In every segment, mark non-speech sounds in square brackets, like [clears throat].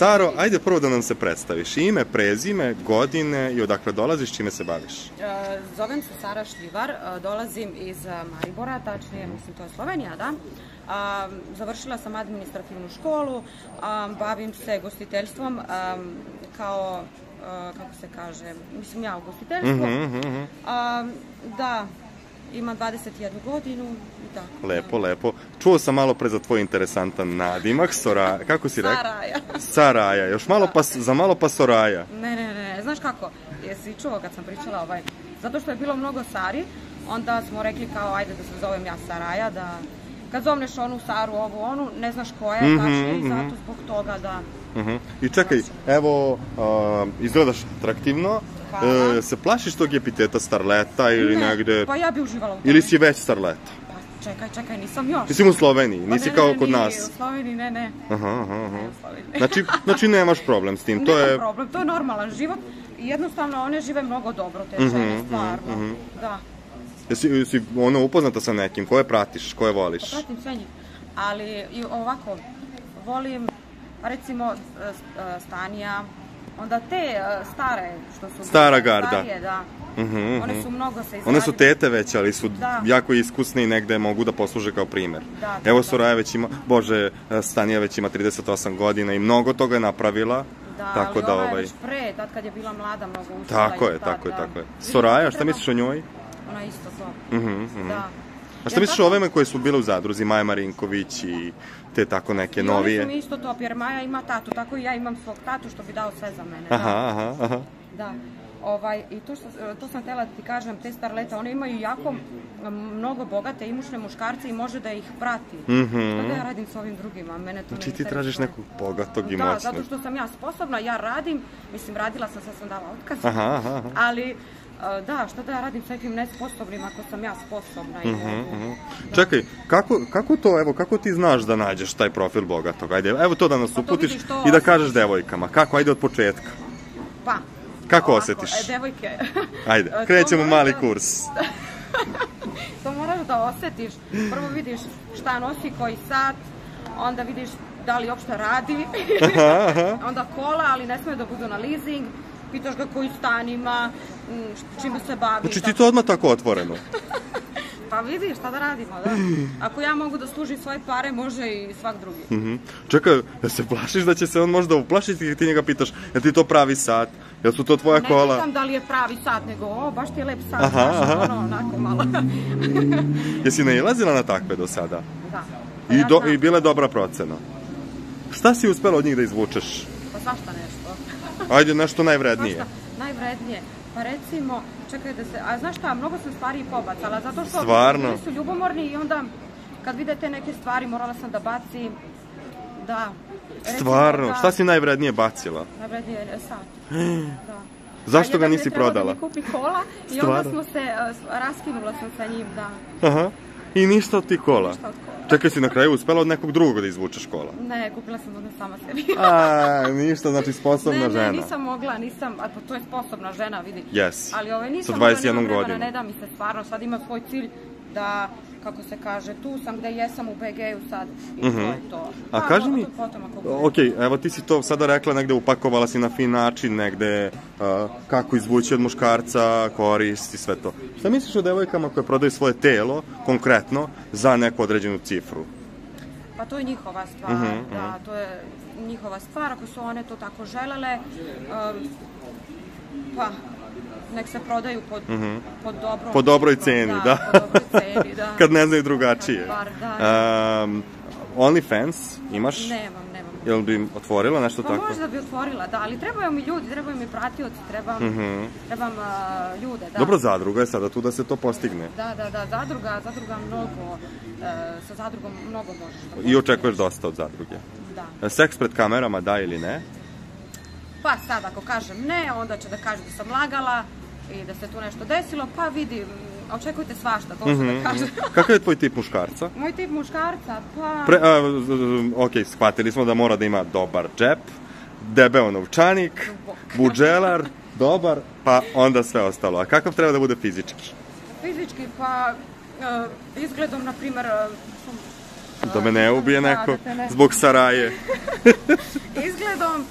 Saro, ajde prvo da nam se predstaviš. Ime, prezime, godine i odakle dolaziš, čime se baviš? E, Zovem se Sara Šljivar, e, dolazim iz e, Maribora, tačnije, mislim, to je Slovenija, da. Završila sam administrativnu školu, bavim se gostiteljstvom kao, kako se kaže, mislim ja u gostiteljstvu. Mhm, mhm. A, da, imam 21 godinu i tako. Lepo, lepo. Čuo sam malo pre za tvoj interesantan nadimak, Sora... Kako si rekao? Saraja. Saraja. Još malo pa, za malo pa Soraja. Ne, ne, ne, znaš kako, jesi čuo kad sam pričala ovaj, zato što je bilo mnogo Sari, onda smo rekli kao ajde da se zovem ja Saraja, da kad zovneš onu Saru, ovu, onu, ne znaš ko je, Mhm, tačnije, i mhm. zato zbog toga da... Mhm. I čekaj, evo, a, izgledaš atraktivno. Hvala. E, se plašiš tog epiteta starleta ili ne, negde... Pa ja bi uživala u tome. Ili si već starleta? Pa čekaj, čekaj, nisam još. Mislim u Sloveniji, Pa nisi ne, kao ne, ne, kod nas. U Sloveniji, ne, ne. Aha, aha, aha. Ne. Znači, znači nemaš problem s tim, to Nemam je... problem, to je normalan život. Jednostavno one žive mnogo dobro, te Mhm, žene, stvarno. Da. Jesi, jesi ono upoznata sa nekim, koje pratiš, koje voliš? Pa pratim sve njih. Ali i ovako, volim, recimo, e, Stanija, onda te e, stare, što su... Stara bile, garda. Starije, da. Mhm, mhm. One su mnogo se izgradile. One su tete već, ali su Da. jako iskusne i negde mogu da posluže kao primer. Da, da, Evo da. Soraja već ima, bože, Stanija već ima 38 godina i mnogo toga je napravila. Da, tako ali da ova je ovaj... već pre, tad kad je bila mlada, mnogo učila. Tako je, tad, tako je, da. tako je. Soraja, šta misliš o njoj? Ona je isto to. Mhm, mhm. Da. A šta Jer misliš tako- o ovime koje su bile u zadruzi, Maja Marinković i te tako neke I novije? oni su isto top, jer Maja ima tatu, tako i ja imam svog tatu što bi dao sve za mene. da. Aha, aha, aha. Da. Ovaj, I to, što, to sam htjela da ti kažem, te starlete, one imaju jako mnogo bogate imućne muškarce i može da ih prati. Mhm. Što da ja radim s ovim drugima? Mene to Znači ti tražiš interesuje. nekog bogatog i Da, moćnog. zato što sam ja sposobna, ja radim, mislim radila sam, sad sam dala otkaz, Aha, aha, aha. ali da, što da ja radim s nekim nesposobnim ako sam ja sposobna i Mhm, mogu. Čekaj, kako, kako to, evo, kako ti znaš da nađeš taj profil bogatog? Ajde, evo to da nas Pa uputiš to i da kažeš devojkama. Kako, ajde od početka. Pa, Kako ovako, osjetiš? E, devojke, [laughs] Ajde, krećemo moraš mali da- kurs. [laughs] To moraš da osetiš. Prvo vidiš šta nosi, koji sat, onda vidiš da li uopšte radi, [laughs] onda kola, ali ne smije da budu na leasing, pitaš ga koji stan ima, m, čime se bavi. Znači ti to odmah tako otvoreno. [laughs] Pa vidiš, šta da radimo, da? Ako ja mogu da služim svoje pare, može i svak drugi. Mhm. Čekaj, da se plašiš da će se on možda uplašiti kad ti njega pitaš, jel ti to pravi sat, jel su to tvoja Ne kola? pitam da li je pravi sat, nego o, baš ti je lep sat, Aha, znaš, aha. ono, onako malo. [laughs] Jesi nailazila na takve do sada? da. Pa I, ja do, znam. I bila je dobra procena. Šta si uspela od njih da izvučeš? Pa svašta nešto. Ajde, nešto najvrednije. Svašta, najvrednije. Pa recimo, čekaj da se, a znaš šta, mnogo sam stvari i pobacala, zato što Stvarno? bili su ljubomorni i onda kad vide te neke stvari morala sam da bacim, da. Recimo, Stvarno, da, šta si najvrednije bacila? Najvrednije je sat. [gasps] Da. Zašto ga nisi prodala? Da mi kupi kola i Stvarno? onda smo se, uh, raskinula sam sa njim, da. Aha. I ništa od ti kola. Ništa od kola. Čekaj, si na kraju uspela od nekog drugog da izvučeš kola. Ne, kupila sam onda sama sebi. A, ništa, znači sposobna ne, žena. ne, nisam mogla, nisam, a to je sposobna žena, vidi. Yes. Ali ovaj nisam Sa mogla, 21 nemam vremena, ne da mi se stvarno, sad imam svoj cilj da, kako se kaže, tu sam gde jesam u BG-u sad i to je to. Mhm. A Pa, kaži mi, potom ako ok, evo ti si to sada rekla negde upakovala si na fin način, negde uh, kako izvući od muškarca, korist i sve to. Šta misliš o devojkama koje prodaju svoje telo, konkretno, za neku određenu cifru? Pa to je njihova stvar, Mhm, da, to je njihova stvar, ako su one to tako želele, um, pa nek se prodaju pod, pod dobrom... Mhm. Po dobroj ceni, da. Po dobroj ceni, da. [laughs] Kad ne znaju drugačije. Bar, da. Um, OnlyFans imaš? Nemam, nemam. Jel bi otvorila nešto Pa tako? možda bi otvorila, da, ali trebaju mi ljudi, trebaju mi pratioci, trebam, trebam a, ljude, da. Dobro, zadruga je sada tu da se to postigne. Da, da, da, zadruga, zadruga mnogo, e, sa zadrugom mnogo možeš. da I očekuješ dosta od zadruge. Da. Seks pred kamerama, da ili ne? Pa sad ako kažem ne, onda će da kaže da sam lagala i da se tu nešto desilo, pa vidi, očekujte svašta, to ću Mhm, da kažem. Kakav je tvoj tip muškarca? [laughs] Moj tip muškarca, pa... Pre, a, ok, shvatili smo da mora da ima dobar džep, debeo novčanik, budželar, [laughs] dobar, pa onda sve ostalo. A kakav treba da bude fizički? Fizički, pa e, izgledom, na primjer, e, Da me ne ubije Da, neko da ne- zbog Saraje. [laughs] izgledom.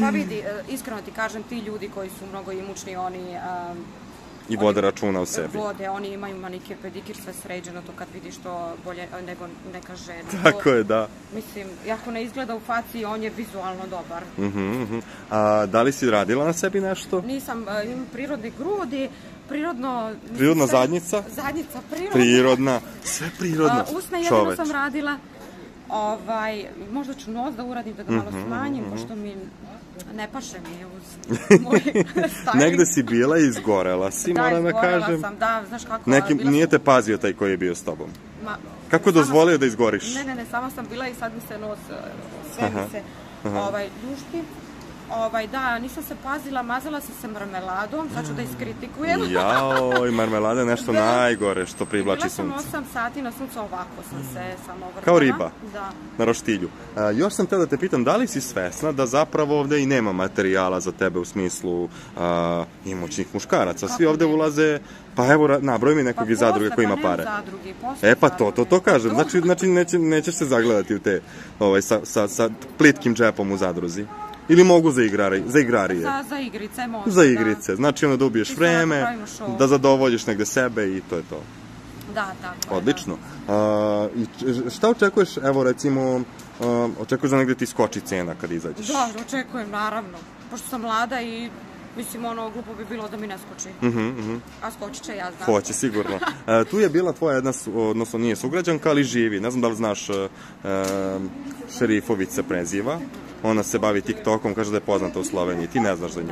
Pa vidi, e, iskreno ti kažem, ti ljudi koji su mnogo imućni, oni I vode računa o sebi. vode, oni imaju manikir, pedikir, sve sređeno, to kad vidiš to bolje e, nego neka žena. [laughs] Tako To- je, da. Mislim, jako ne izgleda u faci, on je vizualno dobar. Mhm, mhm. A da li si radila na sebi nešto? Nisam, e, imam prirodne grudi, prirodno... Prirodna sve- zadnjica? Zadnjica, prirodna. Prirodna, sve prirodno. A, usna jedino sam radila. Ovaj, možda ću nos da uradim, da ga malo Mhm, smanjim, pošto mi ne paše mi uz [laughs] moj styling. Negde si bila i izgorela si, da, moram da izgorela kažem. sam, da, znaš kako... Neki, bila nije te pazio taj koji je bio s tobom. Ma, Kako dozvolio sam- da izgoriš? Ne, ne, ne, sama sam bila i sad mi se nos, e, sve mi se ovaj, ljušti. Ovaj, da, nisam se pazila, mazala sam se marmeladom, sad ću da iskritikujem. [laughs] Jao, i marmelada je nešto [laughs] Da. najgore što privlači Bila sam sunce. 8 sati na suncu, ovako sam se samo vrtala. Kao riba. Da. Na roštilju. A, još sam te da te pitam, da li si svesna da zapravo ovde i nema materijala za tebe u smislu a, imućnih muškaraca? Svi ovde ulaze, pa evo, nabroj mi nekog iz zadruge koji ima pa nema pare. Zadruge, posle E pa to, to, to kažem. Znači, [laughs] znači neće, nećeš se zagledati u te, ovaj, sa, sa, sa plitkim džepom u zadruzi. Ili mogu za, igrari, za igrarije. Za, za igrice možda, Za igrice. Znači ono da ubiješ da vreme, da zadovoljiš negde sebe i to je to. Da, da tako je, Odlično. A, i šta očekuješ, evo recimo, a, očekuješ da negde ti skoči cena kad izađeš? Da. da, očekujem, naravno. Pošto sam mlada i Mislim, ono, glupo bi bilo da mi ne skoči. Mhm, mhm. A skočit će, ja znam. Hoće, sigurno. [laughs] E, tu je bila tvoja jedna, odnosno nije sugrađanka, ali živi. Ne znam da li znaš, e, e, Šerifović se preziva. Ona se bavi TikTokom, kaže da je poznata u Sloveniji. Ti ne znaš za nju.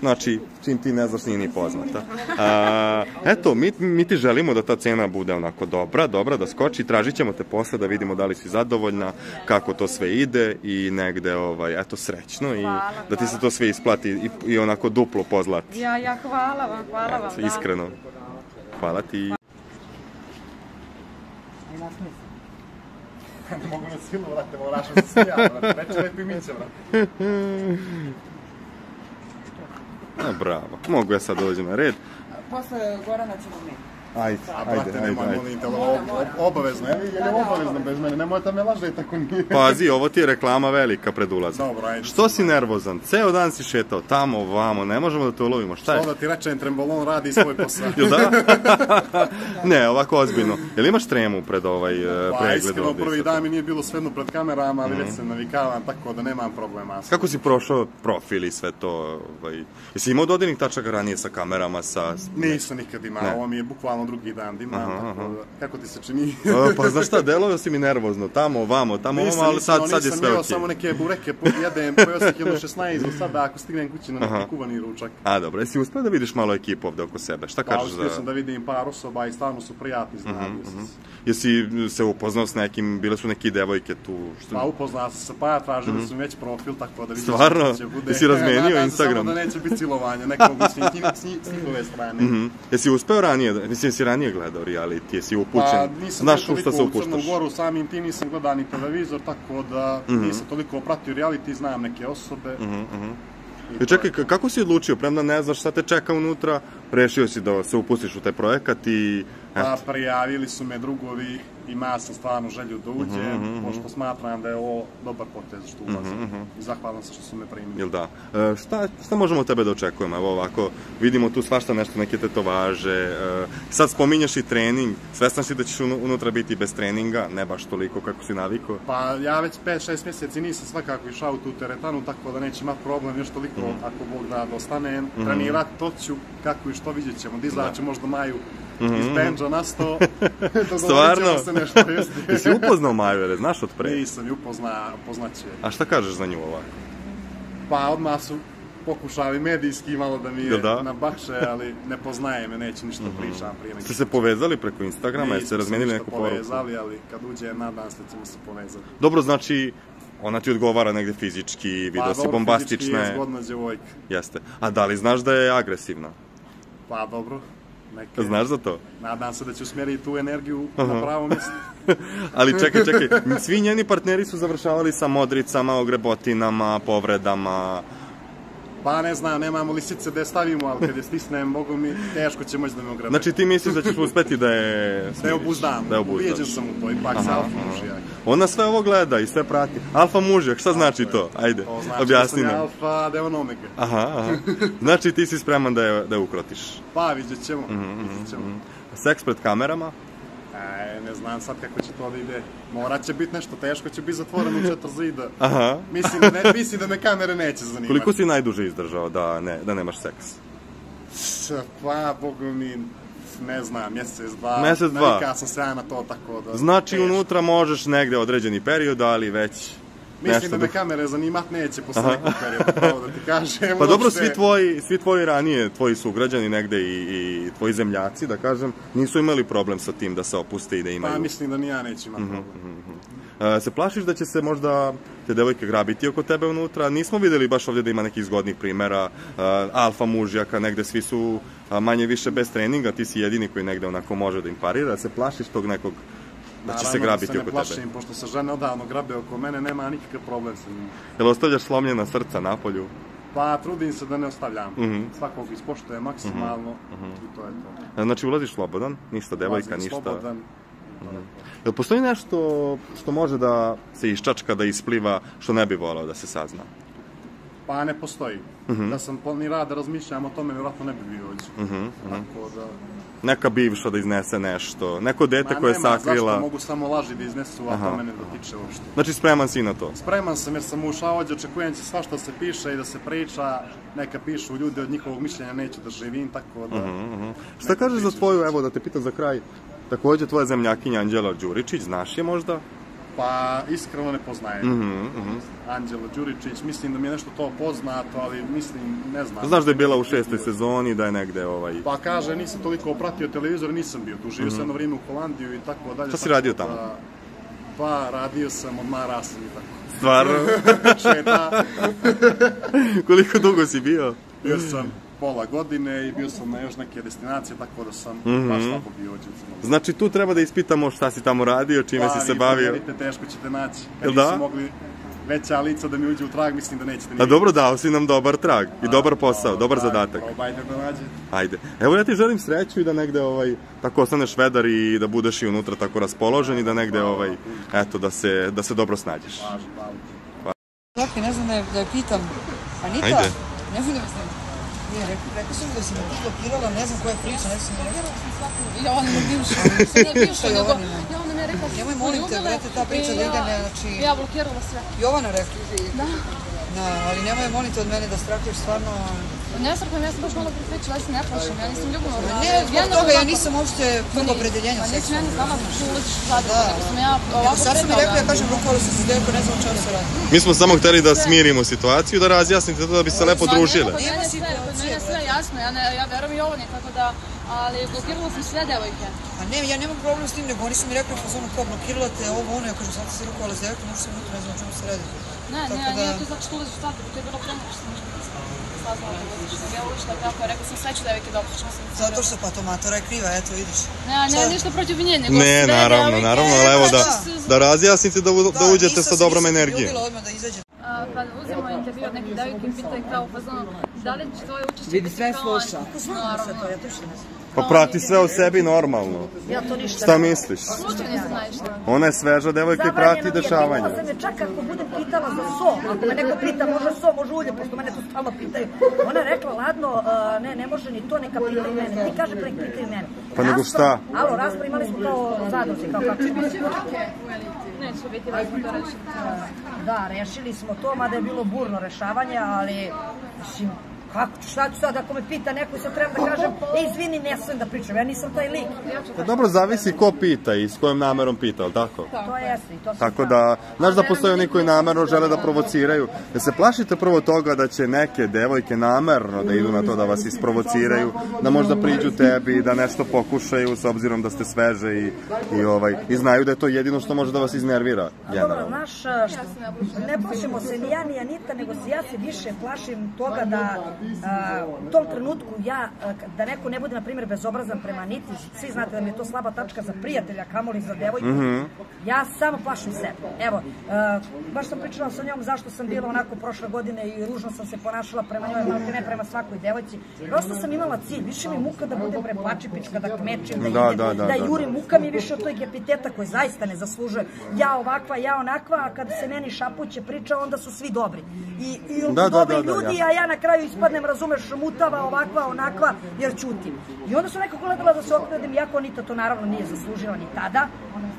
Znači, čim ti ne znaš, nije ni poznata. A, eto, mi, mi ti želimo da ta cena bude onako dobra, dobra, da skoči. Tražit ćemo te posle da vidimo da li si zadovoljna, kako to sve ide i negde, ovaj, eto, srećno i Hvala, da ti se hvala. to sve isplati i, i onako duplo pozlati. Ja, ja, hvala vam, hvala vam. Eto, da. iskreno. Hvala ti. Ne [laughs] mogu na silu, vrate, moraš da se smija, vrate, reče lepo i Mića, vrate. A, bravo. Mogu ja sad da dođem na red. Posle Gorana ćemo mi. Ajde, A, ajde, brate, ajde, nemoj, ajde. molim te, obavezno, je li obavezno bez mene, nemoj da me lažete ako nije. [laughs] Pazi, ovo ti je reklama velika pred ulazom. Dobro, ajde. Što si nervozan? Ceo dan si šetao tamo, vamo, ne možemo da te ulovimo. Šta je? Što da ti rečem, trembolon radi svoj posao. [laughs] Jel da? [laughs] ne, ovako ozbiljno. Jel imaš tremu pred ovaj Pa, pregled iskreno, ovde? prvi dan tako? mi nije bilo svejedno pred kamerama, ali već se navikavam, tako da nemam problema. Kako si prošao profil i sve to? Ovaj... Jesi imao dodirnih tačaka ranije sa kamerama, sa... Nisam nikad imao, ovo mi je bukvalno drugi dan da imam, Aha, tako aha. da, kako ti se čini? E, pa znaš šta, delovao si mi nervozno, tamo, vamo, tamo, Nisam, vamo, ali nisam, sad, sad je nisam sve okej. samo neke bureke, jedem, pojeo sam kilo 16 [laughs] do sada, ako stignem kući na neki kuvani ručak. A, dobro, jesi uspeo da vidiš malo ekipu ovde oko sebe? Šta Pa, kažeš za... sam da vidim par osoba i stvarno su prijatni, Mhm, znali su se. Jesi se upoznao s nekim, bile su neke devojke tu? Što... Pa upoznao sam se, pa ja tražili su mi već profil, tako da vidim Mhm. Stvarno? će [laughs] bude. Jesi razmenio [laughs] Nadam se Instagram? Samo da neće biti silovanja, nekog s, njihove strane. Mhm. Jesi uspeo ranije, da- jesi ranije gledao reality, jesi upućen, Pa nisam znaš u šta se toliko u Crnu upuštaš? Goru, samim tim nisam gledao ni televizor, tako da Mhm. nisam toliko pratio reality, znam neke osobe. I I to čekaj, kako si odlučio, premda ne znaš šta te čeka unutra, rešio si da se upustiš u taj projekat i... Pa prijavili su me drugovi, ima sam stvarno želju da uđem, Mhm, pošto smatram da je ovo dobar potez što ulazim. I zahvalan sam što su me primili. jel da? E, šta, šta možemo od tebe da očekujemo? Evo ovako, vidimo tu svašta nešto, neke tetovaže, e, sad spominješ i trening, svestan si da ćeš unu- unutra biti bez treninga, ne baš toliko kako si navikao. Pa ja već 5-6 mjeseci nisam svakako išao u tu teretanu, tako da neće imati problem još toliko Mhm. ako Bog da dostanem. Trenirat to ću, kako i što vidjet ćemo. Dizat ću možda Maju iz benđa na sto. [laughs] Dogovorit Mhm. Stvarno? ćemo se nešto, jeste. Jesi upoznao je znaš od pre? Nisam ju upozna, upoznat ću je. A šta kažeš za nju ovako? Pa odmah su pokušali medijski malo da mi je da? na bakše, ali ne poznaje me, neće ništa pričam prije Ste se povezali preko Instagrama, jeste se razmenili neku poruku? povezali, ali kad uđe, nadam se da ćemo se povezati. Dobro, znači, ona ti odgovara negde fizički, video si Pa, dobro, fizički je bombastične. zgodna djevojka. Jeste. A da li znaš da je agresivna? Pa dobro, neke. Znaš za to? Nadam se da će usmjeriti tu energiju na pravo mjesto. [laughs] Ali čekaj, čekaj, svi njeni partneri su završavali sa modricama, ogrebotinama, povredama. Pa ne znam, nemamo lisice da je stavimo, ali kad je stisnem, mogu mi, teško će moći da me ogrebe. Znači ti misliš da ćeš uspeti da je da je obuzdam, Da je obuzdaš. ubijeđen sam u to, ipak se alfa jak. Ona sve ovo gleda i sve prati. Alfa mužjak, šta znači to? Ajde, To znači objasni da sam nam. alfa, da je on omega. Aha, aha. [laughs] Znači ti si spreman da je, da je ukrotiš. Pa, vidjet ćemo, Mhm, vidjet ćemo. Seks pred kamerama? E, ne znam sad kako će to da ide. Morat će biti nešto teško, će biti zatvoreno u četiri zida. [laughs] Aha. Mislim, da ne, mislim da me kamere neće zanimati. Koliko si najduže izdržao da, ne, da nemaš seks? Pa, bogu mi, ne znam, mjesec, dva. Mjesec, dva. Navikao sam se ja na to, tako da... Znači teško. unutra možeš negde određeni period, ali već Mislim nešto da me kamere zanimat neće posle nekog perioda, pravo da ti [laughs] kažem. Pa dobro, svi tvoji, svi tvoji ranije, tvoji sugrađani negde i, i tvoji zemljaci, da kažem, nisu imali problem sa tim da se opuste i da imaju... Pa, mislim da ni ja neću imati Mhm, problem. E, se plašiš da će se možda te devojke grabiti oko tebe unutra? Nismo videli baš ovdje da ima nekih zgodnih primera, e, alfa mužjaka, negde svi su manje više bez treninga, ti si jedini koji negde onako može da im parira, se plašiš tog nekog da će se Naravno grabiti se ne oko plašim, tebe? pošto se žene odavno grabe oko mene, nema nikakav problem sa njim. Jel ostavljaš slomljena srca napolju? Pa, trudim se da ne ostavljam. Mhm. Svakog ispoštujem maksimalno i to je to. E, Znači ulaziš slobodan, ništa devojka, Ulazim ništa... Slobodan. Jel postoji nešto što može da se iščačka, da ispliva, što ne bi volao da se sazna? Pa ne postoji. Mhm. Da sam planirao da razmišljam o tome, vjerojatno ne bi bio ovdje. Mhm, Tako da... Neka bivša da iznese nešto, neko dete Ma koje je sakrila... Zašto mogu samo laži da iznesu, a to mene dotiče uopšte. Znači spreman si na to? Spreman sam jer sam ušao ovdje, očekujem će svašta se piše i da se priča, neka pišu ljudi od njihovog mišljenja, neću da živim, tako da... Mhm. Šta kažeš za tvoju, evo da te pitam za kraj, takođe tvoja zemljakinja Anđela Đuričić, znaš je možda? Pa iskreno ne poznajem. Mhm, Anđelo Đuričić, mislim da mi je nešto to poznato, ali mislim, ne znam. Znaš da je bila u šestoj sezoni, da je negde ovaj... Pa kaže, nisam toliko pratio televizor, nisam bio tu, živio sam jedno vrijeme u Holandiju i tako dalje. Šta si radio da- tamo? Pa, radio sam, odmarao sam i tako. Stvarno? Šeta, [laughs] [laughs] Koliko dugo si bio? bio sam pola godine i bio sam na još neke destinacije, tako da sam Mhm. baš slabo bio ovdje. Znači tu treba da ispitamo šta si tamo radio, čime si se bavio. Vidite, teško ćete naći. Kad da? nisu mogli veća lica da mi uđe u trag, mislim da nećete A dobro, dao si nam dobar trag i dobar posao, dobar zadatak. Probajte da nađete. Ajde. Evo ja ti želim sreću i da negde ovaj tako ostaneš vedar i da budeš i unutra tako raspoložen i da negde ovaj eto da se da se dobro snađeš. Važi, hvala. Dakle, ne znam da je, da je pitam. Anita, Ajde. ne znam da mislim. Je, rekao, rekao sam da si me ti blokirala, ne znam koja je priča, ne znam da rekao. Jovana me bivša, ne bivša, nego? Jovana mi je rekla Nemoj, molim te, brate, ta priča da ide, ja- ne, znači- Ja blokirala sve. Jovana rekla. Da. Da, ali nemoj molim te od mene da strahuješ stvarno. Ne srpam, ja sam baš malo pripričala, ja se ne plašim, ja nisam ljubomorna. Ne, zbog toga ja nisam uopšte puno opredeljenja Pa nisam ja ni znala da sada, Da. nego sam ja ovako sad sam mi rekla, ja kažem, sam se s devojkom, ne znam o čemu se radi. Mi smo samo hteli da smirimo situaciju, da razjasnite to da bi se lepo družile. nema, Kod mene sve, kod mene sve jasno, ja, ne, ja verujem Jovani, tako da, ali blokirala sam sve devojke. A ne, ja nemam problem s tim, nego oni su mi rekli, fazonu, kao blokirala te ovo, ono, ja kažem, sad se rukovala s devojkom, možda sam ne znam o čemu se radi. Ne, Tako ne, da- nije to zato što ulaziš sada, to je bilo pre nego što sam saznala da ulaziš. Ja ulišla kako je, rekla sam sve ću devojke da opušćam sam. Zato što pa to matora je kriva, eto, vidiš. Ne, ne, Šta? ništa protiv nje, nego Ne, naravno, naravno, ali evo da, Da. da razjasnite da, u- da uđete sa dobrom nisam se energijom. ljubila odmah da izađe. A, kad uzimo intervju od nekih devojke i pitaju kao u fazonu, da li će tvoje učešće Vidi, sve sluša. Naravno. Pa prati sve o sebi normalno. Ja to ništa Šta misliš? Slučajno. Ona je sveža devojka i prati Zabranjeno mi je, dešavanja. Pitala sam je čak ako budem pitala za so, ako me neko pita može so, može ulje, pošto mene to stalno pitaju. Ona je rekla, ladno, a, ne, ne može ni to, neka pitaju mene. Ti kaže pre pitaju mene. Pa nego šta? Alo, raspor imali smo kao zadruzi, kao kako. Neće biti vas to reći. Da, rešili smo to, mada je bilo burno rešavanje, ali, mislim, kako ću, šta ću sad, ako me pita neko i sad trebam da kažem, [laughs] e, izvini, ne smem da pričam, ja nisam taj lik. Pa dobro, zavisi ko pita i s kojom namerom pita, ali tako? To jeste i to sam Tako da, znaš da postoje oni koji namerno žele da provociraju. Da se plašite prvo toga da će neke devojke namerno da idu na to da vas isprovociraju, da možda priđu tebi, da nešto pokušaju s obzirom da ste sveže i, i, ovaj, i znaju da je to jedino što može da vas iznervira, Dobro, generalno. znaš, šta, ne plašimo se ni ja ni Anita, nego se ja se više plašim toga da u tom trenutku ja, da neko ne bude, na primjer, bezobrazan prema niti, svi znate da mi je to slaba tačka za prijatelja, kamoli za devojku, ja samo plašim sebe. Evo, a, baš sam pričala sa njom zašto sam bila onako prošle godine i ružno sam se ponašala prema njoj, znači ne prema svakoj devojci. Prosto sam imala cilj, više mi muka da budem preplačipička, da kmečim, da, Da, idem, da, da, da da, jurim, muka mi više od tog epiteta koji zaista ne zaslužuje. Ja ovakva, ja onakva, a kada se meni šapuće priča, onda su svi dobri. I, i Da, da, dobri da, da, ljudi, jasno. a ja na kraju ispadnem, razumeš, mutava, ovakva, onakva, jer ćutim. I onda sam nekako gledala da se okredim, iako Anita to naravno nije zaslužila ni tada,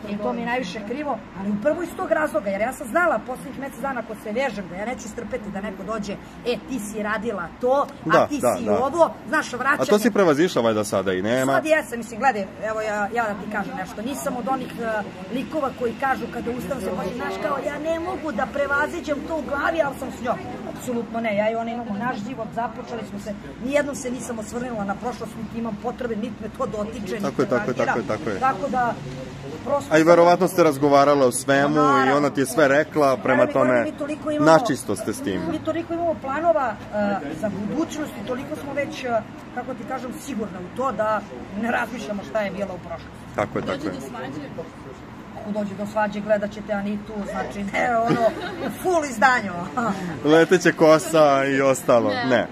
i to mi je najviše krivo, ali upravo iz tog razloga, jer ja sam znala poslednjih mesec dana ako se vežem, da ja neću strpeti da neko dođe, e, ti si radila to, a Da, ti da, si da. ovo, znaš, vraćanje. A to si prevazišla valjda sada i nema. Sad jesam, mislim, gledaj, evo ja, ja da ti kažem nešto, nisam od onih uh, likova koji kažu kada ustav se pođe, znaš, kao ja ne mogu da prevaziđem to u glavi, ali sam s njom. Apsolutno ne, ja i ona imamo naš život, započeli smo se, nijednom se nisam osvrnula na prošlost, niti imam potrebe, niti me to dotiče, niti Tako je, tako je, tako je, tako je. Tako da, prosto... A i verovatno ste razgovarala o svemu Pa, i ona ti je sve rekla, prema tome imamo- načisto ste s tim. Mi toliko imamo planova uh, za budućnost i toliko smo već, uh, kako ti kažem, sigurne u to da ne razmišljamo šta je bilo u prošlosti. Tako je, tako je. Ako dođe do svađe, gledat ćete Anitu, znači ne, ono, u full izdanju. [laughs] Leteće kosa i ostalo. Ne.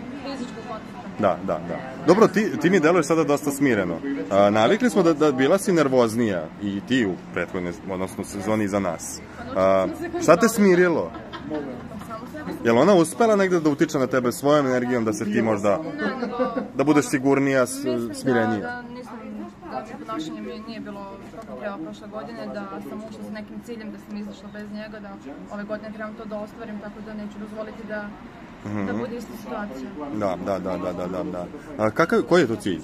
Da, da, da. Dobro, ti, ti mi deluješ sada dosta smireno. A, navikli smo da, da bila si nervoznija i ti u prethodnoj, odnosno sezoni iza nas. A, šta te smirilo? Sebe Jel ona uspela negde da utiče na tebe svojom energijom da se ti možda, da budeš sigurnija, mislim smirenija? Da, da da mi ponašanje mi nije bilo kako treba prošle godine, da sam ušla s nekim ciljem, da sam izašla bez njega, da ove godine trebam to da ostvarim, tako da neću dozvoliti da, da bude ista situacija. Da, da, da, da, da, da, da. A kakav, koji je to cilj?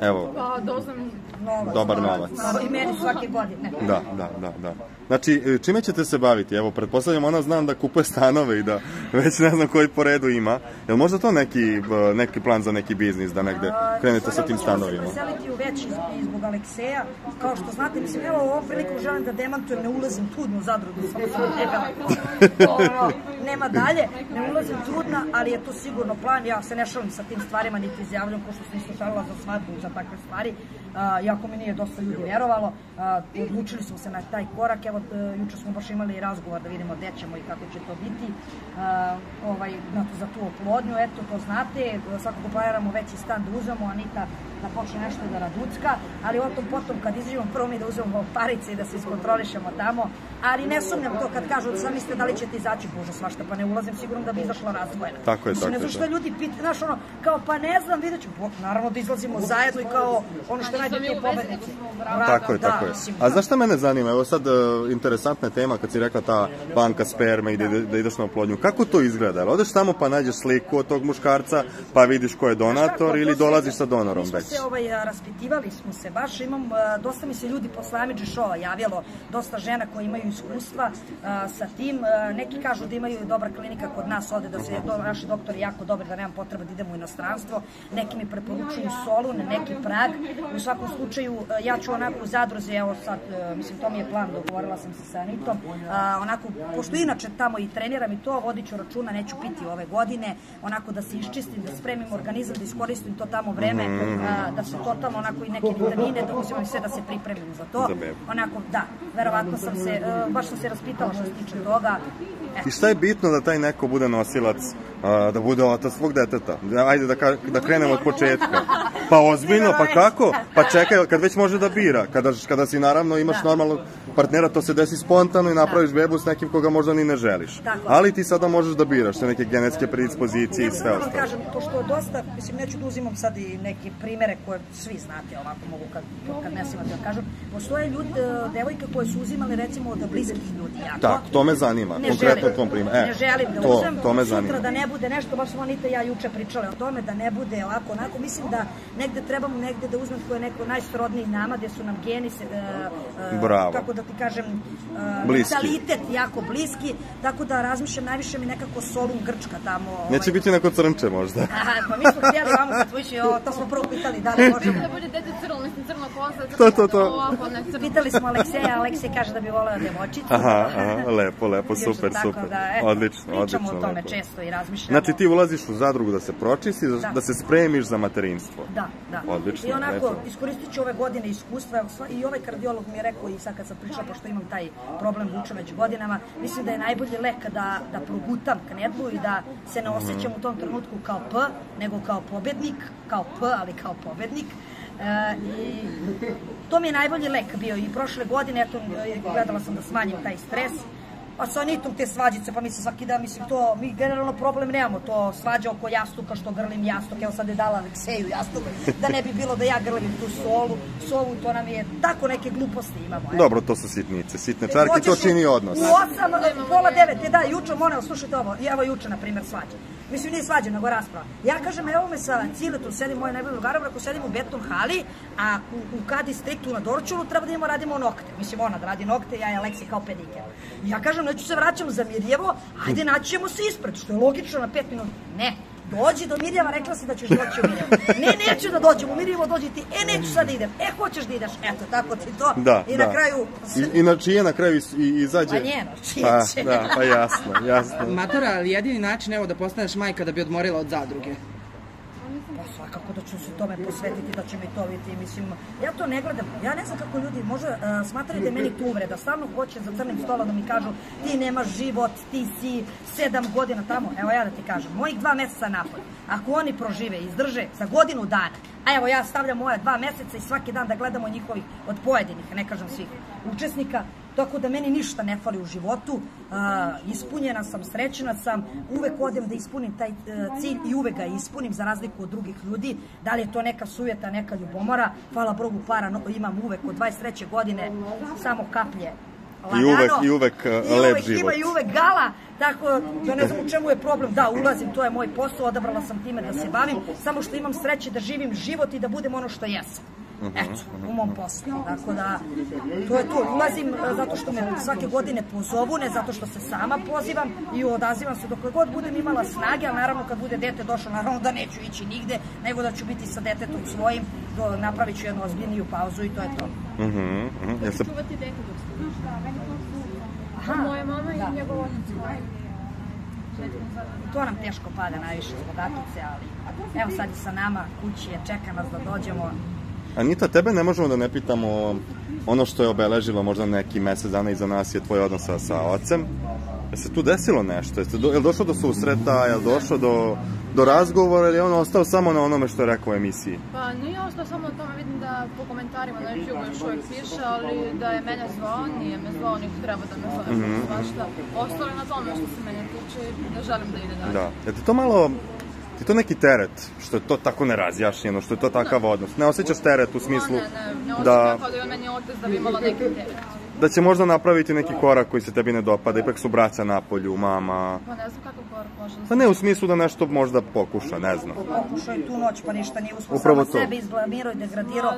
Evo, Pa da uzmem Novac, Dobar novac. Kao I meni svake godine. Da, da, da, da. Znači, e, čime ćete se baviti? Evo, pretpostavljam, ona znam da kupuje stanove i da već ne znam koji po redu ima. Je li možda to neki, e, neki plan za neki biznis, da negde krenete sa tim stanovima? Ja sam seliti u veći zbog Alekseja. Kao što znate, mislim, evo ovom priliku želim da demantujem, ne ulazim trudno u zadrugu, samo sam debela. [laughs] nema dalje, ne ulazim trudna, ali je to sigurno plan. Ja se ne šalim sa tim stvarima, niti izjavljam, ko što sam isto šalila za svadbu i za takve stvari. Iako mi nije dosta ljudi verovalo, odlučili smo se na taj korak. Evo, juče smo baš imali razgovor da vidimo gde ćemo i kako će to biti. A, ovaj, za tu oplodnju, eto, to znate. Svakako planiramo veći stan da uzmemo, Anita da počne nešto da raducka, ali o tom potom kad izađemo prvo mi da uzmemo parice i da se iskontrolišemo tamo, ali ne sumnjam to kad kažu da sam mislite da li ćete izaći, bože svašta, pa ne ulazim sigurno da bi izašla razdvojena. Tako je, Mislim, tako ne je, znam šta tako. ljudi pita, znaš ono, kao pa ne znam, vidjet ću, Bo, naravno da izlazimo zajedno i kao ono što je vezi, pobednici. Tako je, da, tako je. mislim, A zašto mene zanima? Evo sad, e, interesantna tema kad si rekla ta banka sperme i da, da ideš na oplodnju. Kako to izgleda? Jel odeš tamo pa nađeš sliku od tog muškarca, pa vidiš ko je donator ili dolaziš sa donorom mi smo već? se ovaj, raspitivali smo se baš, imam, dosta mi se ljudi posle Amidži showa javilo, dosta žena koji imaju iskustva a, sa tim, a, neki kažu da imaju dobra klinika kod nas ovde, da se do, naši doktori jako dobri, da nemam potreba da idemo u inostranstvo, neki mi preporučuju Solun, neki Prag, u svakom slučaju ja ću onako u zadruzi, evo sad, a, mislim to mi je plan, dogovorila sam se sa Anitom, a, onako, pošto inače tamo i treniram i to, vodit ću računa, neću piti ove godine, onako da se iščistim, da spremim organizam, da iskoristim to tamo vreme, a, da se totalno onako i neke vitamine, da uzimam sve da se pripremim za to. Onako, da, verovatno sam se, e, baš sam se raspitala što se tiče toga. I šta je bitno da taj neko bude nosilac, a, da bude otac svog deteta? Ajde da, ka, da krenemo od početka. Pa ozbiljno, pa kako? Pa čekaj, kad već može da bira, kada, kada si naravno imaš Da. normalnog partnera, to se desi spontano i napraviš bebu s nekim koga možda ni ne želiš. Tako. Ali ti sada možeš da biraš te neke genetske predispozicije i sve vam ostalo. kažem, pošto je dosta, mislim, neću da uzimam sad i neke primere koje svi znate, ovako mogu kad, kad ne smijete da kažem. Postoje ljudi, e, devojke koje su uzimali recimo od bliskih ljudi jako. Tak, to me zanima, Ne konkretno želim. u tvom primjeru. E, ne želim da to, uzem, to me sutra zanima. da ne bude nešto, baš smo Anita i ja juče pričale o tome, da ne bude ovako, onako, mislim da negde trebamo negde da uzmem ko je neko najsrodniji nama, gde su nam geni, se, uh, uh, Bravo. kako da ti kažem, uh, mentalitet jako bliski, tako da razmišljam najviše mi nekako Solun Grčka tamo. Ovaj. Neće biti neko crnče možda. [laughs] Aha, pa mi smo htjeli vamo kad išli, o, to smo prvo pitali da li [laughs] možemo. Da bude dete crno, mislim crno kosa, crno To, to, to. ovako, ne crno. Pitali smo Alekseja, Aleksej kaže da bi voleo devojčicu. Aha, aha, lepo, lepo, super, tako super. Da, eto, Odlično, pričamo odlično, o tome lepo. često i razmišljamo. Znači ti ulaziš u zadrugu da se pročisti, da, Da. da se spremiš za materinstvo. Da, da. Odlično, I onako, eto. iskoristit ću ove godine iskustva, i ovaj kardiolog mi je rekao i sad kad sam pričala, pošto imam taj problem vučem već godinama, mislim da je najbolji lek da, da progutam knedlu i da se ne osjećam u tom trenutku kao P, nego kao pobednik, kao P, ali kao pobednik. E, I to mi je najbolji lek bio i prošle godine, eto, gledala sam da smanjim taj stres, Pa sa Anitom te svađice, pa mislim svaki dan, mislim to, mi generalno problem nemamo, to svađa oko jastuka, što grlim jastuk, evo sad je dala Alekseju jastuk, da ne bi bilo da ja grlim tu solu, sovu, to nam je, tako neke gluposti imamo. evo. Dobro, to su sitnice. Sitne čarke, to čini odnos. U osam, pola devet, je da, juče, moram, slušajte ovo, evo juče, na primjer, svađa. Mislim, nije svađa, nego rasprava. Ja kažem, evo me sa Ciletom, sedim moj najbolji drugar, ako sedim u beton hali, a u, u kadi striktu na Dorčulu treba da idemo radimo nokte. Mislim, ona da radi nokte, ja i Aleksi kao pedike. Ja kažem, neću se vraćam za Mirjevo, ajde naći ćemo se ispred, što je logično na pet minuta. Ne, Dođi do Mirjeva, rekla si da ćeš doći u Mirjevo. Ne, neću da dođem u Mirjevo, dođi ti. E, neću sad da idem. E, hoćeš da ideš. Eto, tako ti to. Da, I da. na kraju... I, I na čije na kraju i, izađe? Pa njeno, čije Pa, će. da, pa jasno, jasno. Matora, ali jedini način evo da postaneš majka da bi odmorila od zadruge. Svakako da ću se tome posvetiti, da će mi to biti, mislim, ja to ne gledam, ja ne znam kako ljudi možda uh, smatraju da je meni to uvreda, stalno hoće za crnim stolom da mi kažu ti nemaš život, ti si sedam godina tamo, evo ja da ti kažem, mojih dva meseca napolje, ako oni prožive izdrže za godinu dana, a evo ja stavljam moja dva meseca i svaki dan da gledamo njihovih od pojedinih, ne kažem svih učesnika, tako da meni ništa ne fali u životu, a, ispunjena sam, srećena sam, uvek odem da ispunim taj e, cilj i uvek ga ispunim za razliku od drugih ljudi, da li je to neka sujeta, neka ljubomora, hvala Bogu para no, imam uvek od 23. godine, samo kaplje I uvek- i uvek, e, I lep uvek život. ima i uvek gala, tako da ne znam u čemu je problem. Da, ulazim, to je moj posao, odabrala sam time da se bavim, samo što imam sreće da živim život i da budem ono što jesam. Eto, u mom poslu. Tako da, to je to. Ulazim e, zato što me svake godine pozovu, ne zato što se sama pozivam i odazivam se dok god budem imala snage, ali naravno kad bude dete došlo, naravno da neću ići nigde, nego da ću biti sa detetom svojim, do, napravit ću jednu ozbiljniju pauzu i to je to. Mhm, mhm. Jel se Čuvati dete dok ste. Aha, Moja mama da. i njegov otac. To nam teško pada najviše zbog Atice, ali evo sad je sa nama, kući je, čeka nas da dođemo. Anita, tebe ne možemo da ne pitamo ono što je obeležilo možda neki mesec dana iza nas je tvoj odnos sa, sa ocem. Je se tu desilo nešto? Do, je li došlo do susreta? Je li došlo do, do razgovora ili je on ostao samo na onome što je rekao u emisiji? Pa nije ostao samo na tome, vidim da po komentarima na YouTube još uvijek piše, ali da je mene zvao, nije me zvao, niko treba da me zove, mm -hmm. Ostalo je na tome što se mene tiče da želim da ide dalje. Da. Je ti to malo ti to neki teret, što je to tako nerazjašnjeno, što je to takav odnos. Ne osjećaš teret u smislu ne, ne, ne osjećam da, kao da je on meni otac da bi imala neki teret. da će možda napraviti neki korak koji se tebi ne dopada, ipak su braća na polju, mama. Pa ne znam kako korak može da Pa ne u smislu da nešto možda pokuša, ne znam. Pokušao je tu noć, pa ništa nije uspio. Upravo Samo to. sebe izblamirao i degradirao.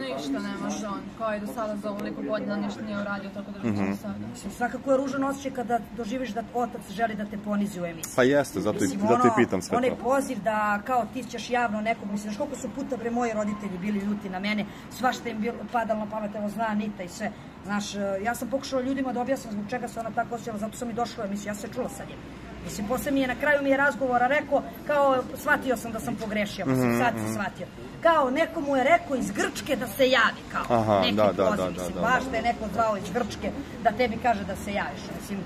Ništa ne može on, kao i do sada za ovoliko godina ništa nije uradio, tako da mm sada. Mislim, svakako je ružan osjećaj kada doživiš da otac želi da te ponizi u emisiji. Pa jeste, zato i, Mislim, zato i pitam sve onaj to. poziv da kao ti ćeš javno nekog, mislim, znaš koliko su puta bre moji roditelji bili ljuti na mene, svašta im bilo padalo na pamet, evo zna Anita i sve. Znaš, ja sam pokušala ljudima da objasnim zbog čega se ona tako osjećala, zato sam i došla u emisiju, ja sam se čula sa njim. Mislim, posle mi je na kraju mi je razgovora rekao, kao, shvatio sam da sam pogrešio, mislim, Mhm, sad sam shvatio. Kao, neko mu je rekao iz Grčke da se javi, kao, Aha, neki da, da, poziv, da, da, mislim, da, baš da. te je neko zvao iz Grčke da tebi kaže da se javiš, mislim,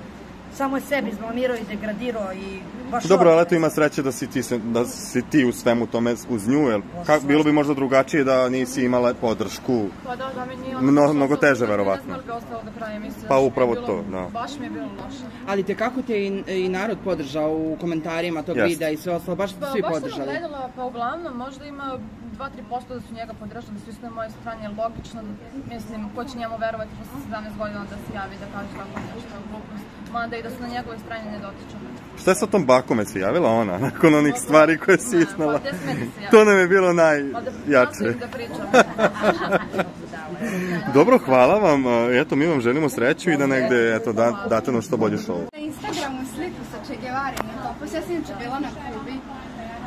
samo je sebi izblamirao i degradirao i baš Dobro, ali eto ima sreće da si ti, da si ti u svemu tome uz nju, jel? Kak, bilo bi možda drugačije da nisi imala podršku. Pa da, da mi nije Mno- mnogo teže, Ne verovatno. znam da bi ostalo do kraja emisije. Pa je upravo bilo- to, da. Baš mi je bilo loše. Ali te kako te i, i narod podržao u komentarima tog Jeste. videa i sve ostalo, baš Pa svi baš sam podržali. gledala, pa uglavnom možda ima 2-3% da su njega podržali, da su isto na moje strane, jer logično, mislim, ko će njemu verovati posle 17 godina da se javi da kaže tako nešto, glupost. Mada i da se na njegovoj strani ne dotičemo. Šta je sa tom bakom, je se javila ona, [laughs] nakon onih stvari koje si isnala? Pa, da se javi? To nam je bilo Pa da najjače. nastavim da pričam. [laughs] [laughs] Dobro, hvala vam. Eto, mi vam želimo sreću i da negde, eto, da, date nam što bolje šovu. Na Instagramu sliku sa Che Guevara na topu, ja sam inače bila na Kubi,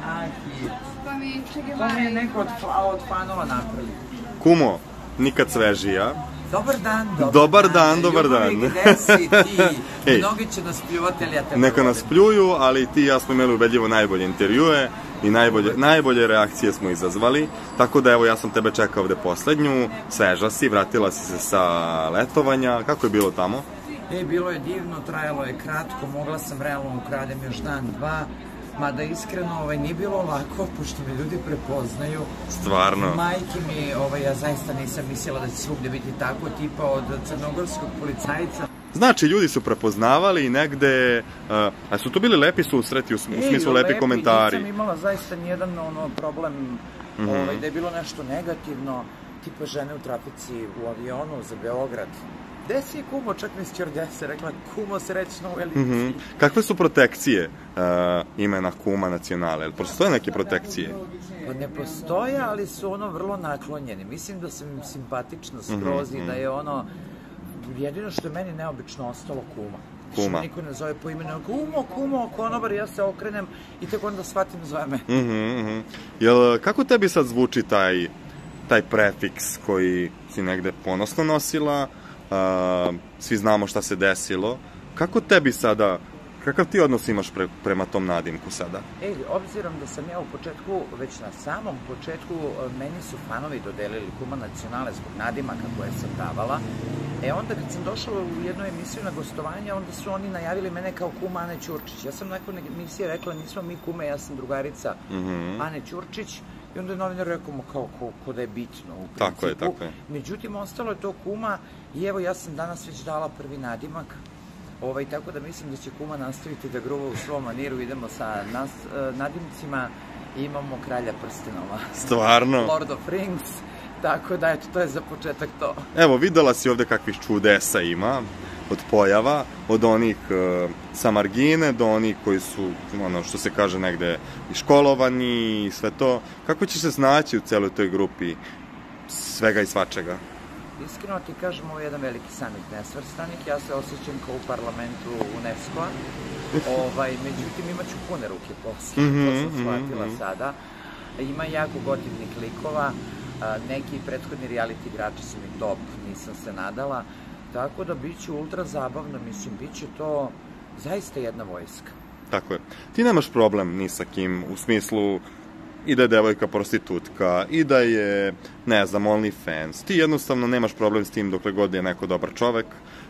A, hit. pa mi Che To mi je Guevara... neko od, od fanova napravio. Kumo, nikad svežija. Dobar dan, dobar, Dobar dan, dobar Ljubavi, dan. Gde si ti? [laughs] Ej. Mnogi će nas pljuvati, ali ja te Neka nas pljuju, ali ti i ja smo imali ubedljivo najbolje intervjue i najbolje, najbolje reakcije smo izazvali. Tako da evo ja sam tebe čekao ovde poslednju, sveža si, vratila si se sa letovanja. Kako je bilo tamo? E, bilo je divno, trajalo je kratko, mogla sam realno ukradem još dan, dva, mada iskreno ovaj, nije bilo lako, pošto me ljudi prepoznaju. Stvarno. Majke mi, ovaj, ja zaista nisam mislila da će svugde biti tako, tipa od crnogorskog policajca. Znači, ljudi su prepoznavali i negde... Uh, a su to bili lepi susreti, u, sm- u smislu lepi komentari? Nisam imala zaista nijedan ono, problem Mhm. ovaj, da je bilo nešto negativno, tipa žene u trafici u avionu za Beograd. Gde si kumo, čak mi stjordese rekla, kumo srećno u Elici. Mhm. Kakve su protekcije uh, imena kuma nacionale? Jel postoje neke protekcije? Pa ne postoje, ali su ono vrlo naklonjeni. Mislim da sam im simpatična Mhm, skroz i da je ono, jedino što je meni neobično ostalo kuma. Kuma. Što niko ne zove po imenu, kumo, kumo, konobar, ja se okrenem i tek onda shvatim zove me. Mhm, mhm. Jel, kako tebi sad zvuči taj, taj prefiks koji si negde ponosno nosila? Uh, svi znamo šta se desilo. Kako tebi sada, kakav ti odnos imaš pre, prema tom nadimku sada? Ej, obzirom da sam ja u početku, već na samom početku, e, meni su fanovi dodelili kuma nacionale zbog nadimaka koje sam davala. E onda kad sam došla u jednu emisiju na gostovanje, onda su oni najavili mene kao kuma Ane Ćurčić. Ja sam nakon emisije rekla, nismo mi kume, ja sam drugarica Mhm. Ane Ćurčić. I onda je novinar rekao, ma kao, ko, ko da je bitno u principu. Tako je, tako je. Međutim, ostalo je to kuma i evo ja sam danas već dala prvi nadimak. Ovaj, tako da mislim da će kuma nastaviti da gruva u svom maniru. Idemo sa nas, e, nadimcima i imamo kralja prstenova. Stvarno? [laughs] Lord of Rings. Tako da, eto, to je za početak to. Evo, videla si ovde kakvih čudesa ima od pojava, od onih e, sa margine do onih koji su, ono što se kaže negde, i školovani i sve to. Kako ćeš se snaći u celoj toj grupi svega i svačega? Iskreno ti kažem, ovo je jedan veliki samit nesvrstanih. Ja se osjećam kao u parlamentu UNESCO-a. Ovaj, međutim, imaću pune ruke posle. Mhm, to sam mhm, shvatila mhm. sada. Ima jako gotivnih likova. Neki prethodni reality igrači su mi top, nisam se nadala. Tako da bit će ultra zabavno, mislim, bit će to zaista jedna vojska. Tako je. Ti nemaš problem ni sa kim, u smislu i da je devojka prostitutka, i da je, ne znam, OnlyFans. Ti jednostavno nemaš problem s tim dokle god je neko dobar čovek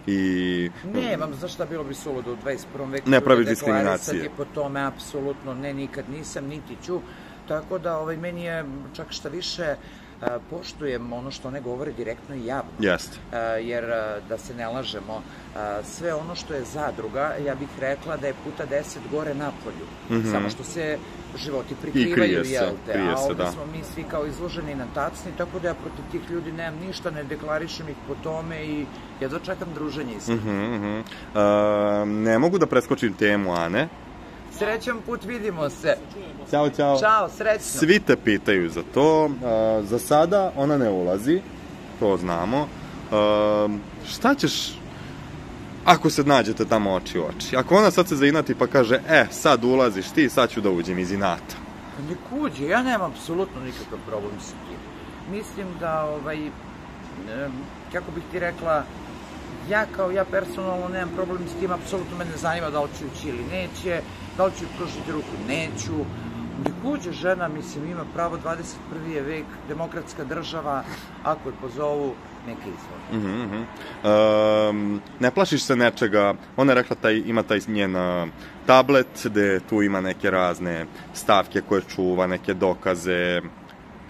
i... Nemam, znaš šta, bilo bi suludo u 21. veku. Ne pravi da deklarisati diskriminacije. po tome, apsolutno, ne, nikad nisam, niti ću. Tako da, ovaj, meni je čak šta više, poštujem ono što one govore direktno i javno. Jeste. Jer, da se ne lažemo, sve ono što je zadruga, ja bih rekla da je puta 10 gore napolju. Mhm. Samo što se životi prikrivaju, se, jel te? A ovde da. smo mi svi kao izloženi na tacni, tako da ja protiv tih ljudi nemam ništa, ne deklarišem ih po tome i jedva čekam druženje s njima. Mhm, mhm. E, ne mogu da preskočim temu, Ane. Srećan put, vidimo se. Ćao, ćao. Ćao, srećno. Svi te pitaju za to. E, za sada ona ne ulazi, to znamo. E, šta ćeš ako se nađete tamo oči u oči? Ako ona sad se zainati pa kaže, e, sad ulaziš ti, sad ću da uđem iz inata. Nek uđe, ja nemam apsolutno nikakav problem sa tim. Mislim da, ovaj, kako bih ti rekla, ja kao ja personalno nemam problem s tim, apsolutno me ne zanima da li ću ući ili neće, da li ću pružiti ruku, neću. Nek uđe žena, mislim, ima pravo 21. je vek, demokratska država, ako je pozovu, neka izvoli. Mhm, mhm. Um, ne plašiš se nečega, ona je rekla taj, ima taj njen tablet gde tu ima neke razne stavke koje čuva, neke dokaze.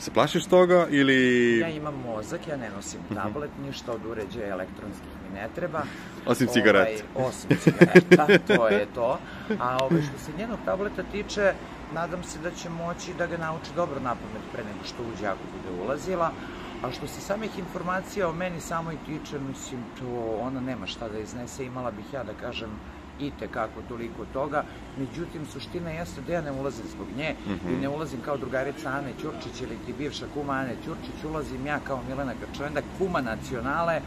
Se plašiš toga ili... Ja imam mozak, ja ne nosim tablet, ništa od uređaja elektronskih mi ne treba. Osim cigareta. Ovaj, osim cigareta, to je to. A ovaj, što se njenog tableta tiče, nadam se da će moći da ga nauči dobro na pamet pre nego što uđe ako bude ulazila. A što se samih informacija o meni samoj tiče, mislim, to ona nema šta da iznese, imala bih ja da kažem i tekako toliko toga. Međutim, suština jeste da ja ne ulazim zbog nje i ne ulazim kao drugarica Ane Ćurčić ili ti bivša kuma Ane Ćurčić, ulazim ja kao Milena Grčevenda, kuma nacionale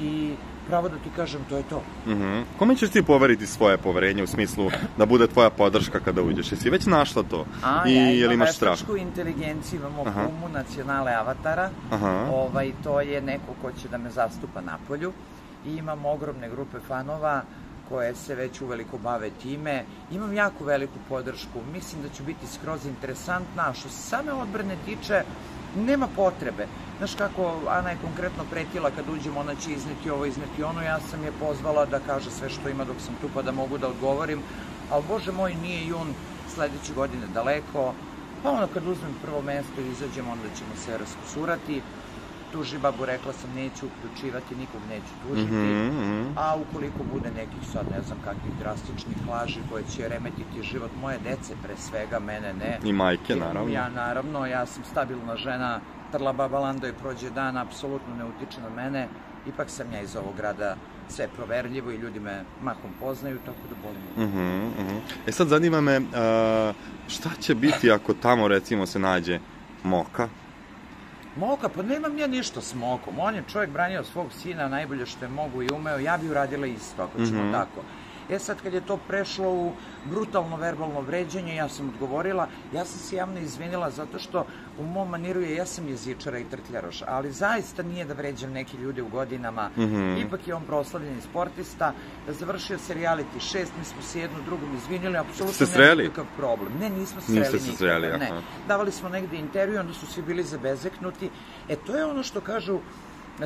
i pravo da ti kažem, to je to. Mhm. Kome ćeš ti poveriti svoje poverenje u smislu da bude tvoja podrška kada uđeš? Jesi već našla to? A, I ja je li imam imaš strah? inteligenciju, imamo Aha. kumu nacionale avatara, Aha. ovaj, to je neko ko će da me zastupa na polju i imam ogromne grupe fanova koje se već uveliko bave time. Imam jako veliku podršku, mislim da će biti skroz interesantna, što se same odbrane tiče, nema potrebe. Znaš kako, Ana je konkretno pretila kad uđemo, ona će izneti ovo, izneti ono, ja sam je pozvala da kaže sve što ima dok sam tu pa da mogu da odgovorim, ali bože moj, nije jun sledeće godine daleko, pa ono kad uzmem prvo mesto i izađemo, onda ćemo se raskusurati. Tuži babu, rekla sam, neću uključivati, nikog neću tužiti, Mhm, mhm. a ukoliko bude nekih sad ne znam kakvih drastičnih laži koje će remetiti život moje dece, pre svega mene ne. I majke, naravno. Ja naravno, ja sam stabilna žena, trla baba Lando i prođe dan, apsolutno ne utiče na mene, ipak sam ja iz ovog grada sve proverljivo i ljudi me mahom poznaju, tako da bolim. Mhm, mhm. E sad zanima me, a, šta će biti ako tamo recimo se nađe Moka? Moka, pa nemam ja ništa s Mokom. On je čovjek branio svog sina najbolje što je mogu i umeo. Ja bi uradila isto, ako ćemo Mhm. tako. E sad, kad je to prešlo u brutalno verbalno vređenje, ja sam odgovorila, ja sam se javno izvinila zato što u mom maniru je, ja sam jezičara i trtljaroš, ali zaista nije da vređam neke ljude u godinama. Mhm. Ipak je on proslavljeni sportista, završio se reality šest, mi smo se jedno drugom izvinili, apsolutno nema nikakav problem. Ne, nismo se sreli Niste se nikada, sreli, ne. aha. Davali smo negde intervju, onda su svi bili zabezeknuti. E, to je ono što kažu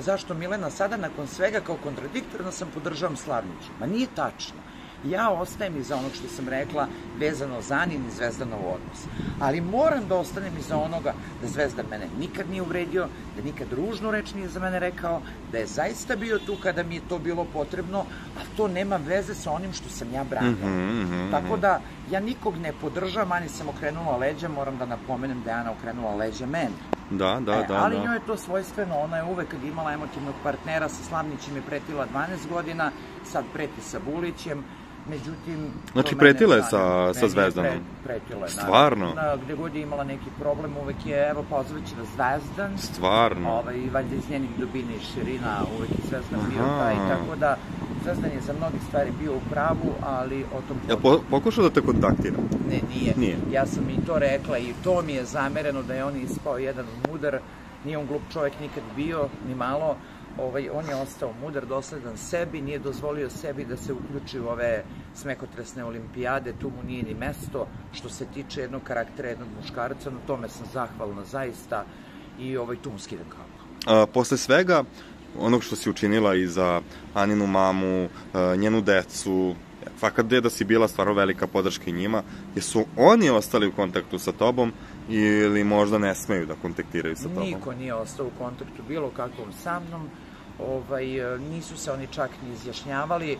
zašto Milena sada nakon svega kao kontradiktorno sam podržavam Slavnića. Ma nije tačno. Ja ostajem iza onog što sam rekla vezano za Anin i Zvezdanov odnos. Ali moram da ostanem iza onoga da Zvezdan mene nikad nije uvredio, da nikad ružnu reč nije za mene rekao, da je zaista bio tu kada mi je to bilo potrebno, a to nema veze sa onim što sam ja branila. Mhm, mhm, Tako da ja nikog ne podržavam, ani sam okrenula leđa, moram da napomenem da je Ana okrenula leđa meni. Da, da, E, da. ali da. njoj je to svojstveno, ona je uvek imala emotivnog partnera sa Slavnićem je pretila 12 godina, sad preti sa Bulićem, međutim... Znači, pretila je sa- sa Zvezdanom? Pre, pretila je, Stvarno? Na, gde god je imala neki problem, uvek je, evo, pozvaće da Zvezdan, Stvarno? ovaj, valjda iz njenih dubine i širina, uvek je Zvezdan bio Aha. taj, tako da Zvezdan je za mnogi stvari bio u pravu, ali o tom... Jel po, pokušao da te kontaktira? Ne, nije. Nije. Ja sam i to rekla i to mi je zamereno da je on ispao jedan mudar, nije on glup čovjek nikad bio, ni malo, ovaj, on je ostao mudar, dosledan sebi, nije dozvolio sebi da se uključi u ove smekotresne olimpijade, tu mu nije ni mesto, što se tiče jednog karaktera, jednog muškarca, na tome sam zahvalna zaista i ovaj, tu mu skidam kapu. A, posle svega, onog što si učinila i za Aninu mamu, a, njenu decu, fakat da si bila stvarno velika podrška i njima, jesu oni ostali u kontaktu sa tobom ili možda ne smeju da kontaktiraju sa tobom? Niko nije ostao u kontaktu bilo kakvom sa mnom, ovaj, e, nisu se oni čak ni izjašnjavali. E,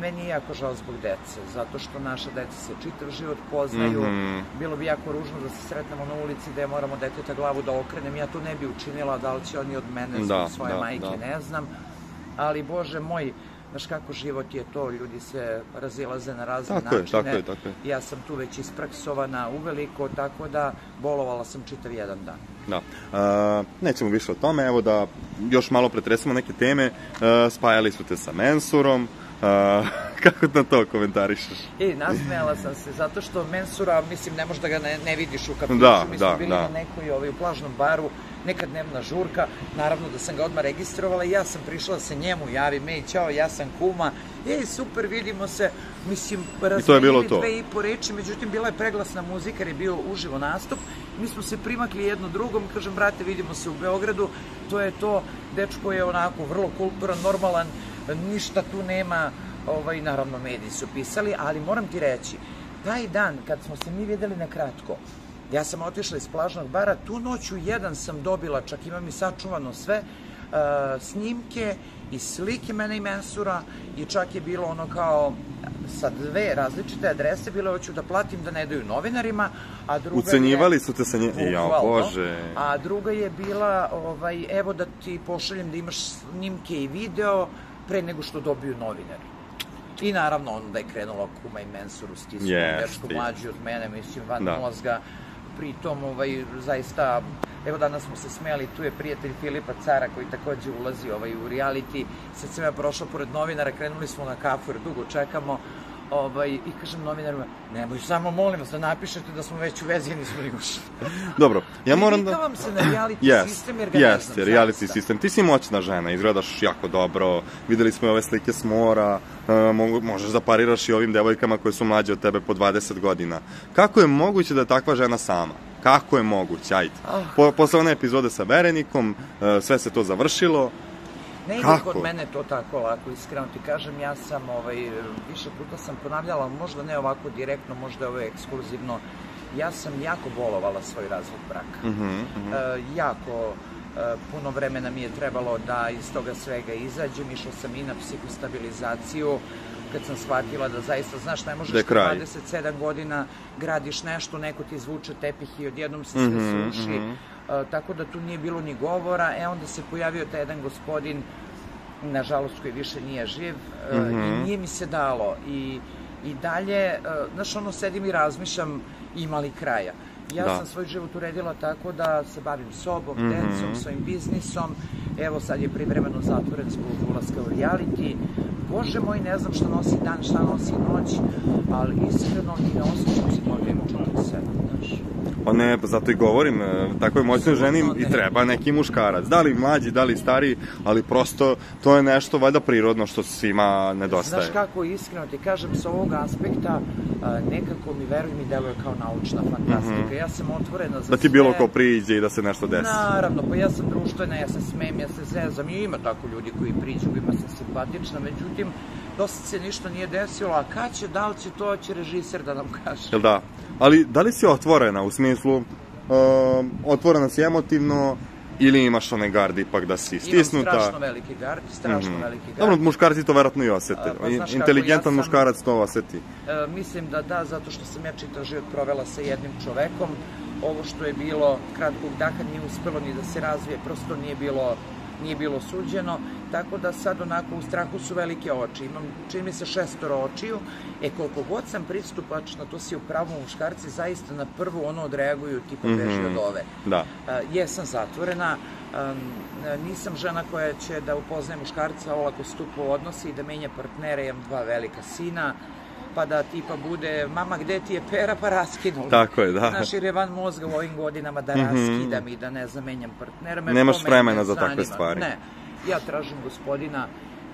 Meni je jako žao zbog dece, zato što naša deca se čitav život poznaju. Mhm. Bilo bi jako ružno da se sretnemo na ulici da je moramo deteta glavu da okrenem. Ja to ne bi učinila, da li će oni od mene Da, svoje da, majke, da. ne znam. Ali, bože moj, znaš kako život je to, ljudi se razilaze na razne Tako je, načine. tako je, tako je. Ja sam tu već ispraksovana uveliko, tako da bolovala sam čitav jedan dan. Da. A, nećemo više o tome, evo da još malo pretresemo neke teme. A, spajali su te sa Mensurom. A, [laughs] kako na to komentarišeš? E, nasmejala sam se, zato što Mensura, mislim, ne možda ga ne, ne vidiš u kafiću. Da, Mi smo da, bili da. na nekoj ovaj, u plažnom baru, neka dnevna žurka, naravno da sam ga odmah registrovala i ja sam prišla se njemu javim, ej, ćao, ja sam kuma, ej, super, vidimo se, mislim, razmenili dve i po reči, međutim, bila je preglasna muzika jer je bio uživo nastup, mi smo se primakli jedno drugom, kažem, brate, vidimo se u Beogradu, to je to, dečko je onako vrlo kulturan, normalan, ništa tu nema, ovaj, naravno mediji su pisali, ali moram ti reći, taj dan kad smo se mi videli na kratko, ja sam otišla iz plažnog bara, tu noću jedan sam dobila, čak imam i sačuvano sve, uh, snimke i slike mene i Mensura i čak je bilo ono kao sa dve različite adrese, bilo je hoću da platim da ne daju novinarima, a druga je... Ucenjivali su te sa nje... Jao, bože. A druga je bila, ovaj, evo da ti pošaljem da imaš snimke i video pre nego što dobiju novinari. I naravno onda je krenula kuma i mensuru stisku, Jeste. nešto mlađi od mene, mislim, van Da. mozga. Pritom, ovaj, zaista, evo danas smo se smeli, tu je prijatelj Filipa Cara koji takođe ulazi ovaj, u reality. Sad sam ja prošla pored novinara, krenuli smo na kafu jer dugo čekamo. Ovaj, I kažem novinarima, nemoj samo molim vas da napišete da smo već u vezi, nismo ni ušli. [laughs] Dobro, ja moram da... Privikavam se na reality Yes, sistem jer ga ne jeste, znam. reality zaista. sistem. Ti si moćna žena, izgledaš jako dobro, videli smo i ove slike s mora, e, mogu- možeš da pariraš i ovim devojkama koje su mlađe od tebe po 20 godina. Kako je moguće da je takva žena sama? Kako je moguće, ajde. Ah. Po, posle one epizode sa Berenikom, e, sve se to završilo. Ne ide kod mene to tako lako, iskreno ti kažem, ja sam ovaj, više puta sam ponavljala, možda ne ovako direktno, možda ovo ekskluzivno, ja sam jako bolovala svoj razvod braka. Mhm, mhm. E, jako e, puno vremena mi je trebalo da iz toga svega izađem, išla sam i na psihostabilizaciju, kad sam shvatila da zaista, znaš, ne možeš Da je kraj. 27 godina gradiš nešto, neko ti izvuče tepih i odjednom se sve Mhm, sruši. mhm. E, tako da tu nije bilo ni govora, e onda se pojavio taj jedan gospodin, nažalost koji više nije živ, e, Mhm. i nije mi se dalo. I, i dalje, e, znaš, ono, sedim i razmišljam ima li kraja. Ja Da. sam svoj život uredila tako da se bavim sobom, Mhm. decom, svojim biznisom. Evo sad je privremeno zatvoren zbog ulaska u reality. Bože moj, ne znam šta nosi dan, šta nosi noć, ali iskreno i ne osjećam se imam 47, znaš. Pa ne, pa zato i govorim, e, takvoj moćnoj ženi Apsolutno i treba neki muškarac. Da li mlađi, da li stariji, ali prosto to je nešto valjda prirodno što svima nedostaje. Znaš kako, iskreno ti kažem, sa ovog aspekta a, nekako mi, veruj mi, deluje kao naučna fantastika. Mhm. Ja sam otvorena za Da ti sve. bilo ko priđe i da se nešto desi. Naravno, pa ja sam društvena, ja se smem, ja se zezam i ima tako ljudi koji priđu, kojima sam simpatična, međutim, dosta se ništa nije desilo, a kad će, da li će to, će režiser da nam kaže. Jel da? Ali da li si otvorena u smislu, um, otvorena si emotivno ili imaš one garde ipak da si stisnuta? Imam strašno veliki gard, strašno Mhm. veliki gard. Dobro, muškarci to verovatno i osete. A, pa znaš kako, Inteligentan ja sam- muškarac to oseti. E, mislim da da, zato što sam ja čitav život provela sa jednim čovekom. Ovo što je bilo kratkog daha nije uspelo ni da se razvije, prosto nije bilo nije bilo suđeno, tako da sad onako u strahu su velike oči. Imam, čini mi se, šestoro očiju, e koliko god sam pristupačna, to si u pravu muškarci, zaista na prvu ono odreaguju tipa Mhm. beži od ove. Da. E, jesam zatvorena, em, nisam žena koja će da upoznaje muškarca, olako stupa u odnosi i da menja partnere, imam dva velika sina, pa da tipa bude, mama gde ti je pera, pa raskinuli. Tako je, da. Znaš, jer je van mozga u ovim godinama da Mhm. raskidam i da ne znam, menjam partnera. Nemaš vremena za takve stvari. Ne, ja tražim gospodina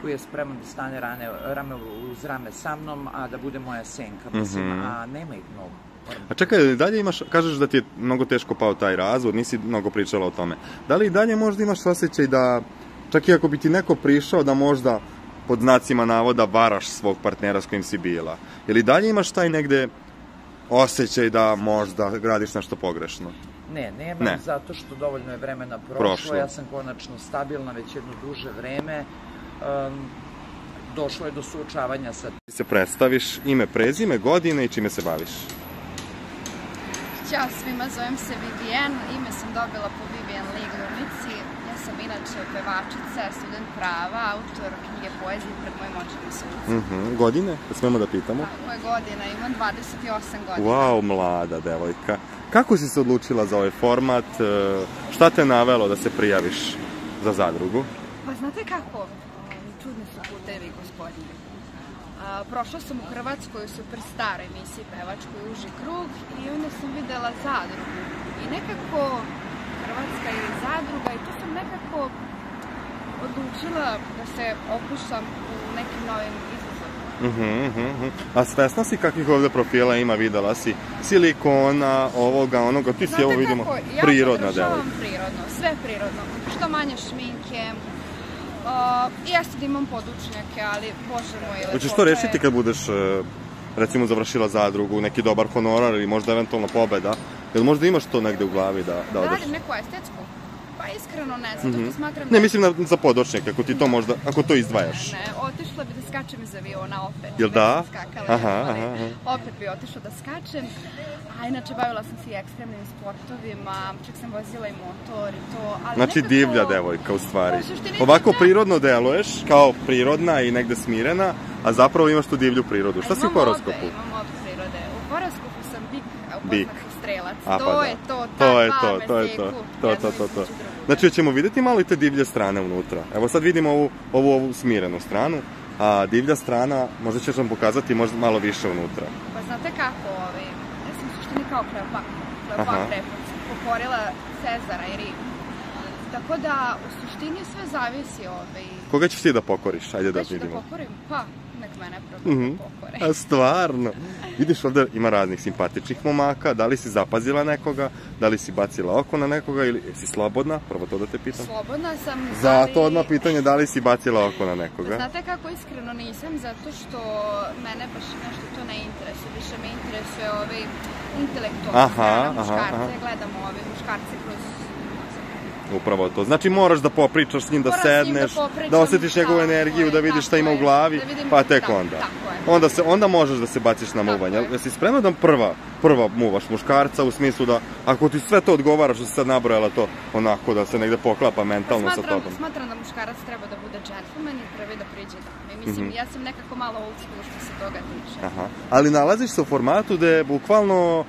koji je spreman da stane rane, rame uz rame sa mnom, a da bude moja senka, mislim, Mhm. a nema ih mnogo. Moram A čekaj, dalje imaš, kažeš da ti je mnogo teško pao taj razvod, nisi mnogo pričala o tome. Da li i dalje možda imaš osjećaj da, čak i ako bi ti neko prišao da možda pod znacima navoda varaš svog partnera s kojim si bila? Ili dalje imaš taj negde osjećaj da možda gradiš nešto pogrešno? Ne, nemam, Ne. zato što dovoljno je vremena prošlo, Prošlo. ja sam konačno stabilna već jedno duže vreme, um, došlo je do suočavanja sa Ti se predstaviš ime, prezime, godine i čime se baviš? Ćao svima, zovem se Vivian, ime sam dobila po Vivian Lee glumici. Ja inače pevačica, student prava, autor knjige poezije pred mojim očima sunca. Mhm, godine, da smemo da pitamo. Koje godina? Imam 28 godina. Wow, mlada devojka. Kako si se odlučila za ovaj format? e, Šta te navelo da se prijaviš za zadrugu? Pa znate kako? Čudni su putevi, gospodine. A, prošla sam u Hrvatskoj u superstar emisiji Pevačkoj uži krug i onda sam videla zadrugu. I nekako Hrvatska je zadruga i tu sam nekako odlučila da se okušam u nekim novim izazovima. Mhm, mhm, mhm. A svesna si kakvih ovde profila ima, videla si silikona, ovoga, onoga, ti si ovo vidimo, kako, ja prirodna podržavam devojka. prirodno, sve prirodno. Što manje šminke, uh, jeste da imam podučnjake, ali bože moj, lepo. Hoćeš to rešiti kad budeš, e, recimo, završila zadrugu, neki dobar honorar ili možda eventualno pobeda? Jel možda imaš to negde u glavi da, da Da odeš? radim neku estetsku. Pa iskreno ne, zato što smatram Mhm. Ne, da... mislim na, za podočnjak, ako ti to možda, ako to izdvajaš. Ne, otišla bi da skačem iz aviona opet. Jel da? Skakala, Aha, ali aha, aha. Opet bi otišla da skačem. A inače bavila sam se i ekstremnim sportovima, čak sam vozila i motor i to, ali Znači nekako... divlja devojka u stvari. Suštini Ovako divlja. prirodno deluješ, kao prirodna i negde smirena, a zapravo imaš tu divlju prirodu. Šta si u Imam horoskopu? Obe, imam od prirode. U horoskopu sam bik, a u Bik. Strelac. A, to pa da. je to, ta To je to, to je to, to, to, to, to. između drugoga. Znači, ćemo videti malo i te divlje strane unutra. Evo sad vidimo ovu, ovu, ovu smirenu stranu, a divlja strana, možda ćeš nam pokazati možda malo više unutra. Pa znate kako, ovaj, ja sam suštini kao Kleopatra. Kleopatra je pokorila Cezara i Rim. Tako da, u suštini sve zavisi, ovaj, Koga ćeš ti da pokoriš? Ajde da da ću da vidimo. pokorim, pa, mene Mhm. da pokore. A stvarno? Vidiš ovde ima raznih simpatičnih momaka, da li si zapazila nekoga, da li si bacila oko na nekoga ili jesi slobodna? Prvo to da te pitam. Slobodna sam, Zato ali- odmah pitanje da li si bacila oko na nekoga. Znate kako iskreno nisam, zato što mene baš nešto to ne interesuje. Više me interesuje ovaj Aha, strana aha, muškarce. aha. Gledamo ove muškarce kroz Upravo to. Znači moraš da popričaš s njim, da Moram da sedneš, da, popričam, osjetiš njegovu energiju, je, da vidiš šta ima u glavi, da vidim- pa tek da, onda. Onda se onda možeš da se baciš na muvanje. je. Jesi spremna da prva prva muvaš muškarca u smislu da ako ti sve to odgovara što si sad nabrojala to onako da se negde poklapa mentalno sa smatram, tobom. smatram da muškarac treba da bude džentlmen i prvi da priđe dame. Mislim, Mhm. ja sam nekako malo old school što se toga tiče. Aha. Ali nalaziš se u formatu da je bukvalno uh,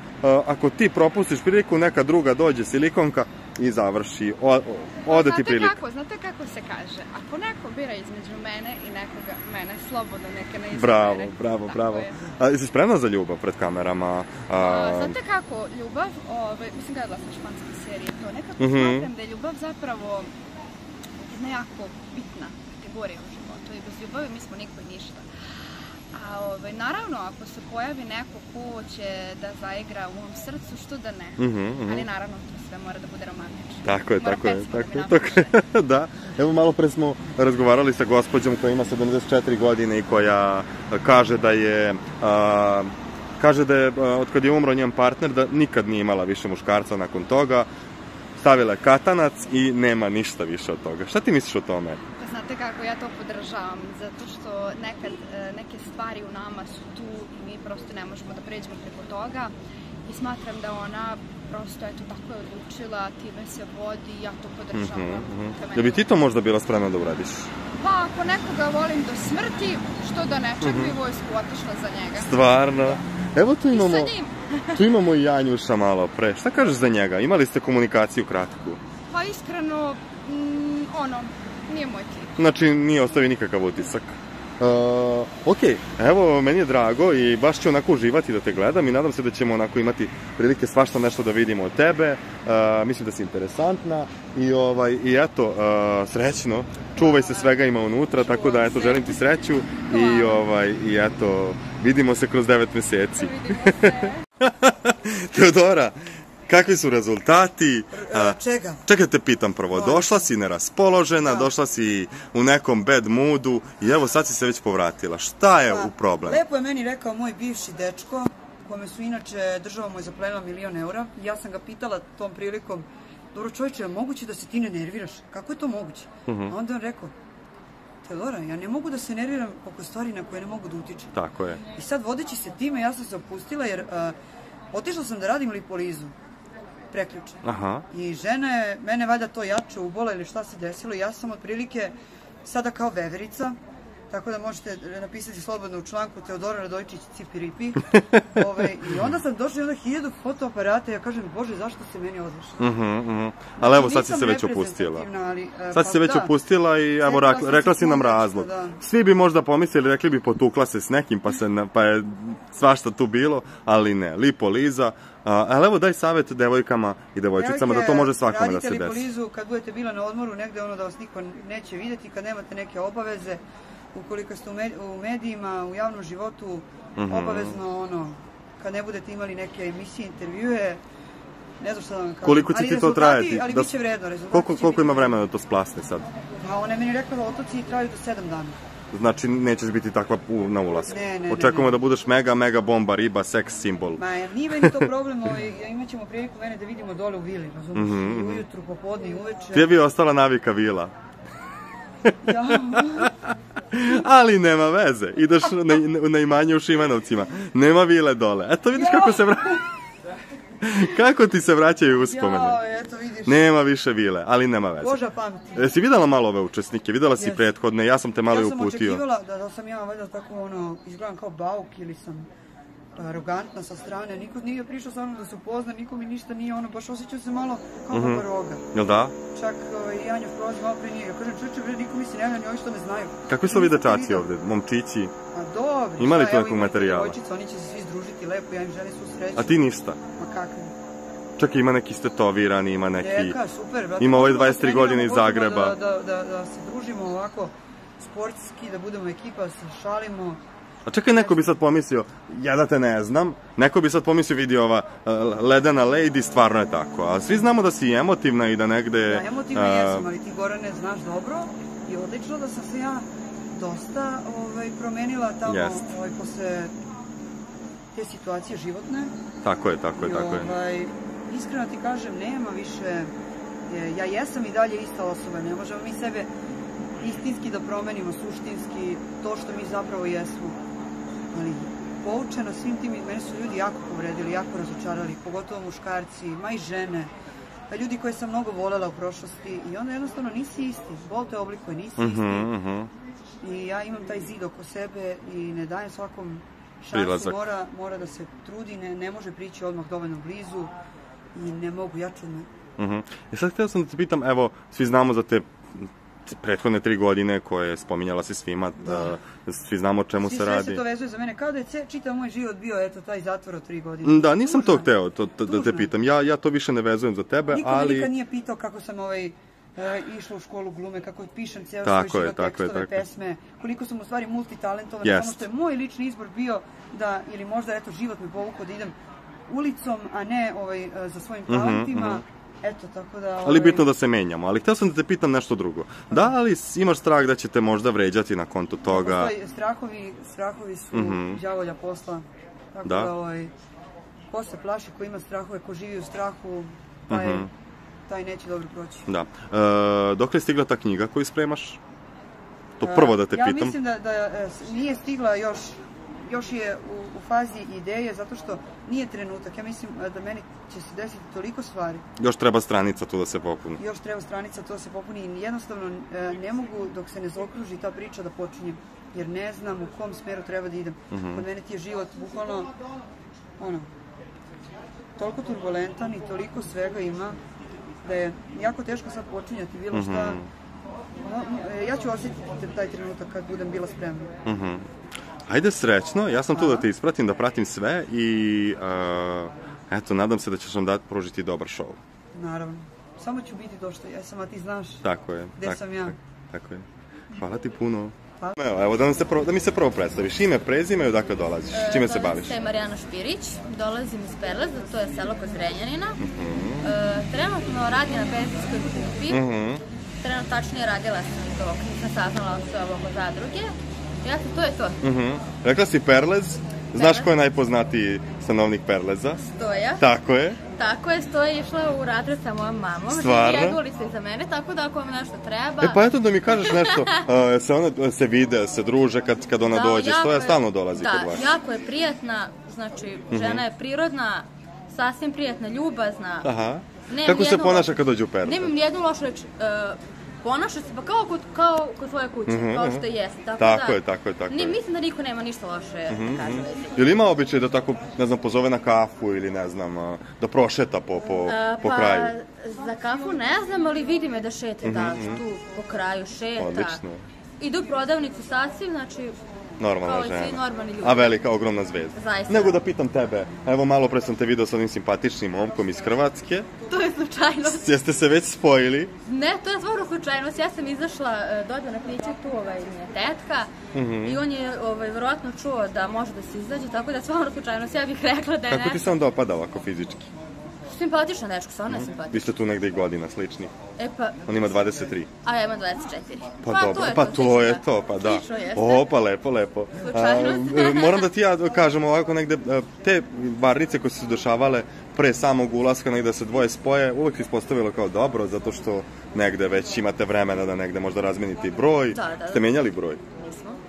ako ti propustiš priliku, neka druga dođe silikonka i završi. O, ode ti prilika. kako, znate kako se kaže? Ako neko bira između mene i nekoga, mene slobodno neka ne izabere. Bravo, bravo, Tako bravo. je. A, jesi spremna za ljubav pred kamerama? A, A, znate kako, ljubav, ovaj, mislim gledala sam španske serije, to nekako Mhm. smatram da je ljubav zapravo jedna jako bitna kategorija u životu i bez ljubavi mi smo niko i ništa. A ovaj, naravno, ako se pojavi neko ko će da zaigra u mom srcu, što da ne. Mhm. Ali naravno, to sve mora da bude romantično. Tako je, Mora tako je, pesma da tako je, tako [laughs] da. Evo malo pre smo razgovarali sa gospođom koja ima 74 godine i koja kaže da je a, kaže da je od kad je umro njen partner da nikad nije imala više muškarca nakon toga. Stavila je katanac i nema ništa više od toga. Šta ti misliš o tome? Znate kako, ja to podržavam, zato što nekad e, neke stvari u nama su tu i mi prosto ne možemo da pređemo preko toga i smatram da ona prosto, eto, tako je odlučila, time se vodi i ja to podržavam. Mhm. To je meni Da bi ti to možda bila spremna da uradiš? Pa ako nekoga volim do smrti, što da ne, čak Mhm. bi vojsku otišla za njega. Stvarno? Evo tu I imamo, sa njim. [laughs] tu imamo i Janjuša malo pre. Šta kažeš za njega? Imali ste komunikaciju kratku? Pa iskreno, mm, ono, nije moj tip. Znači, nije ostavio nikakav utisak. Uh, ok, evo, meni je drago i baš ću onako uživati da te gledam i nadam se da ćemo onako imati prilike svašta nešto da vidimo od tebe. Uh, mislim da si interesantna i, ovaj, i eto, uh, srećno. Čuvaj se, svega ima unutra, tako da eto, želim ti sreću i, ovaj, i eto, vidimo se kroz devet meseci. [laughs] Teodora, kakvi su rezultati? A, Čega? Čekaj te pitam prvo, došla si neraspoložena, došla si u nekom bad moodu i evo sad si se već povratila. Šta je u problem? Lepo je meni rekao moj bivši dečko, kome su inače država mu je zaplenila milion eura. Ja sam ga pitala tom prilikom, dobro čovječe, je moguće da se ti ne nerviraš? Kako je to moguće? Mhm. A onda on rekao, Teodora, ja ne mogu da se nerviram oko stvari na koje ne mogu da utičem. Tako je. I sad vodeći se time, ja sam se opustila jer uh, otišla sam da radim lipolizu preključe. Aha. I žena je, mene valjda to jače ubola ili šta se desilo, ja sam otprilike sada kao veverica, tako da možete napisati slobodno u članku Teodora Radojčić Cipiripi. [laughs] Ove, I onda sam došla i onda hiljadu fotoaparata i ja kažem, bože, zašto se meni odliša? Mhm, mhm. Ali evo sad si se već opustila. ali, e, Sad pa si se već da. opustila i evo Rekla rekla, rekla si nam razlog. da. Svi bi možda pomislili, rekli bi potukla se s nekim pa, se, pa je svašta tu bilo, ali ne. Lipo Liza. A, ali evo daj savjet devojkama i devojčicama da to može svakome da se radite desi. lipolizu kad budete bila na odmoru negde ono da vas niko neće vidjeti, kad nemate neke obaveze, ukoliko ste u, med, u medijima, u javnom životu, Mhm. obavezno ono, kad ne budete imali neke emisije, intervjue, ne znam šta da vam kažem. Koliko će Ali ti to trajati? Ali Da- bit će vredno, rezultati Koliko, koliko biti ima vremena da to splasne sad? A ona je meni rekla da otoci traju do sedam dana. znači nećeš biti takva na ulasku. Ne, ne, ne, Očekujemo ne. da budeš mega, mega bomba, riba, seks simbol. Ma, nije meni to problem, ovaj, imat ćemo priliku mene da vidimo dole u vili, razumiješ? Mhm, I mhm. ujutru, popodne i uveče. Ti je bi ostala navika vila. Ja, Ali nema veze. Ideš na, na imanje u Šimanovcima. Nema vile dole. Eto vidiš kako se vra... kako ti se vraćaju uspomene. Jao, eto vidiš. Nema više vile, ali nema veze. Boža pameti. Jesi videla malo ove učesnike? Videla si Jesam. prethodne, ja sam te malo ja i sam uputio. očekivala da, da sam ja valjda tako ono, izgledam kao bauk ili sam arogantna sa strane, niko nije prišao sa mnom da se upozna, niko mi ništa nije ono, baš osjećam se malo kao Mhm. baba roga. Jel da? Čak ovaj, Janjo prolazi malo pre nije, ja kažem čuče, bre, niko mi se ne javlja, ni ovi što me znaju. Kakvi su ovi dečaci ovde? Momčići? A dobro, Ima li tu nekog materijala? devojčica, Oni će se svi združiti lepo, ja im želim svu sreću. A ti ništa? Ma kakvi? Čak ima neki stetovirani, ima neki... Neka, super, brate. Ima ovaj da 23 godine iz treniramo, Zagreba. Da, da, da, da se družimo ovako sportski, da budemo ekipa, da se šalimo. A čekaj, neko bi sad pomislio, ja da te ne znam, neko bi sad pomislio vidi ova uh, ledena lady, stvarno je tako. A svi znamo da si emotivna i da negde... Ja emotivno uh, jesam, ali ti Gorane znaš dobro i odlično da sam se ja dosta ovaj, promenila tamo Jest. ovaj, posle te situacije životne. Tako je, tako je, I, tako je. ovaj, iskreno ti kažem, nema više, je, ja jesam i dalje ista osoba, ne možemo mi sebe istinski da promenimo, suštinski, to što mi zapravo jesmo. Ali poučena svim tim, mene su ljudi jako povredili, jako razočarali, pogotovo muškarci, ma i žene, pa ljudi koje sam mnogo volela u prošlosti i onda jednostavno nisi isti, bol te oblikuje, nisi Mhm, isti. mhm. I ja imam taj zid oko sebe i ne dajem svakom šansu, Prilazak. mora, mora da se trudi, ne, ne može prići odmah dovoljno blizu i ne mogu, jače me. Mhm. I sad htio sam da te pitam, evo, svi znamo za te prethodne tri godine koje je spominjala si svima, da. svi znamo o čemu Svi se radi. se to vezuje za mene, kao da je čitav moj život bio, eto, taj zatvor od tri godine. Da, nisam to Tužno. hteo to, to, da te pitam. Ja, ja to više ne vezujem za tebe, Niko ali... nikad nije pitao kako sam ovaj, e, išla u školu glume, kako pišem ceo Tako svoj život, tako je, tekstove, tako pesme, koliko sam u stvari multitalentovana, Jest. samo što je moj lični izbor bio da, ili možda eto život me povukao da idem ulicom, a ne ovaj, e, za svojim Mhm, talentima. mhm. Eto, tako da... Ali ovaj, bitno da se menjamo. Ali htio sam da te pitam nešto drugo. Da li imaš strah da će te možda vređati na konto toga? Postoji, strahovi, strahovi su Mhm. đavolja posla. Tako Da. da, ovaj, ko se plaši, ko ima strahove, ko živi u strahu, taj, Mhm. taj neće dobro proći. Da. E, dok je stigla ta knjiga koju spremaš? To prvo da te ja pitam. mislim da, da e, nije stigla još, još je u, u fazi ideje, zato što nije trenutak. Ja mislim e, da meni će se desiti toliko stvari. Još treba stranica tu da se popuni. Još treba stranica, to da se popuni i jednostavno e, ne mogu dok se ne zaokruži ta priča da počinjem. Jer ne znam u kom smeru treba da idem. Mhm. Kod mene ti je život bukvalno, ono, toliko turbulentan i toliko svega ima da je jako teško sad počinjati bilo šta. Mhm. No, e, ja ću osjetiti taj trenutak kad budem bila spremna. Mhm. Ajde srećno, ja sam tu da te ispratim, da pratim sve i uh, eto, nadam se da ćeš nam dati pružiti dobar show. Naravno. Samo ću biti to što jesam, a ti znaš Tako je. gde tako, sam ja. Tako, tako je. Hvala ti puno. Hvala. Evo, evo da, nam se prvo, da mi se prvo predstaviš. Ime, prezime i odakle dolaziš. E, Čime se zovem baviš? se Marijana Špirić, dolazim iz Perleza, to je selo kod Zrenjanina. Mhm. E, trenutno radim na benzinskoj pumpi. Mhm. Trenutno tačnije radila sam dok nisam saznala sve ovo zadruge. Ja to, je to. Mhm. Rekla si Perlez. Znaš Perlez. ko je najpoznatiji stanovnik Perleza? Stoja. Tako je. Tako je, Stoja je išla u razred sa mojom mamom. Stvarno? Živi jednu ulicu iza mene, tako da ako vam nešto treba... E pa eto da mi kažeš nešto, uh, [laughs] se ona se vide, se druže kad, kad ona Da, dođe, Stoja je- stalno dolazi da, kod vas. jako je prijatna, znači žena Mhm. je prirodna, sasvim prijatna, ljubazna. Aha. Nemam Kako se ponaša kad dođe u Perlez? Nemam nijednu lošu reč. E, ponaša se pa kao kod, kao kod svoje kuće, Mhm, kao mhm. što jeste. Tako, Tako da, je, tako je, tako ni, je. Mislim da niko nema ništa loše Mhm, da kaže. Ili ima običaj da tako, ne znam, pozove na kafu ili ne znam, da prošeta po, po, E, po pa, kraju? za kafu ne znam, ali vidi me da šeta, Mhm, da mhm. tu po kraju šeta. Odlično. Ide u prodavnicu sasvim, znači, Normalna kao žena. svi normalni ljudi. A velika, ogromna zvezda. Zaista. Nego da pitam tebe, evo malo pre sam te video sa onim simpatičnim momkom iz Hrvatske. To je slučajnost. Jeste se već spojili? Ne, to je stvarno slučajnost. Ja sam izašla, e, dobila na piće tu ovaj, mi je tetka Mhm. i on je ovaj, verovatno čuo da može da se izađe, tako da je stvarno slučajnost. Ja bih rekla da je Kako ti nešto se on dopada ovako fizički? Simpatična dečko, stvarno je simpatična. Vi ste tu negde i godina slični. E pa, On ima 23. a ja imam 24. Pa, dobro, pa to je da. to, pa da. O, pa lepo, lepo. A, moram da ti ja kažem ovako negde, a, te varnice koje su se dešavale pre samog ulaska negde se dvoje spoje, uvek se ispostavilo kao dobro, zato što negde već imate vremena da negde možda razmenite broj. Da, da, da. Ste menjali broj?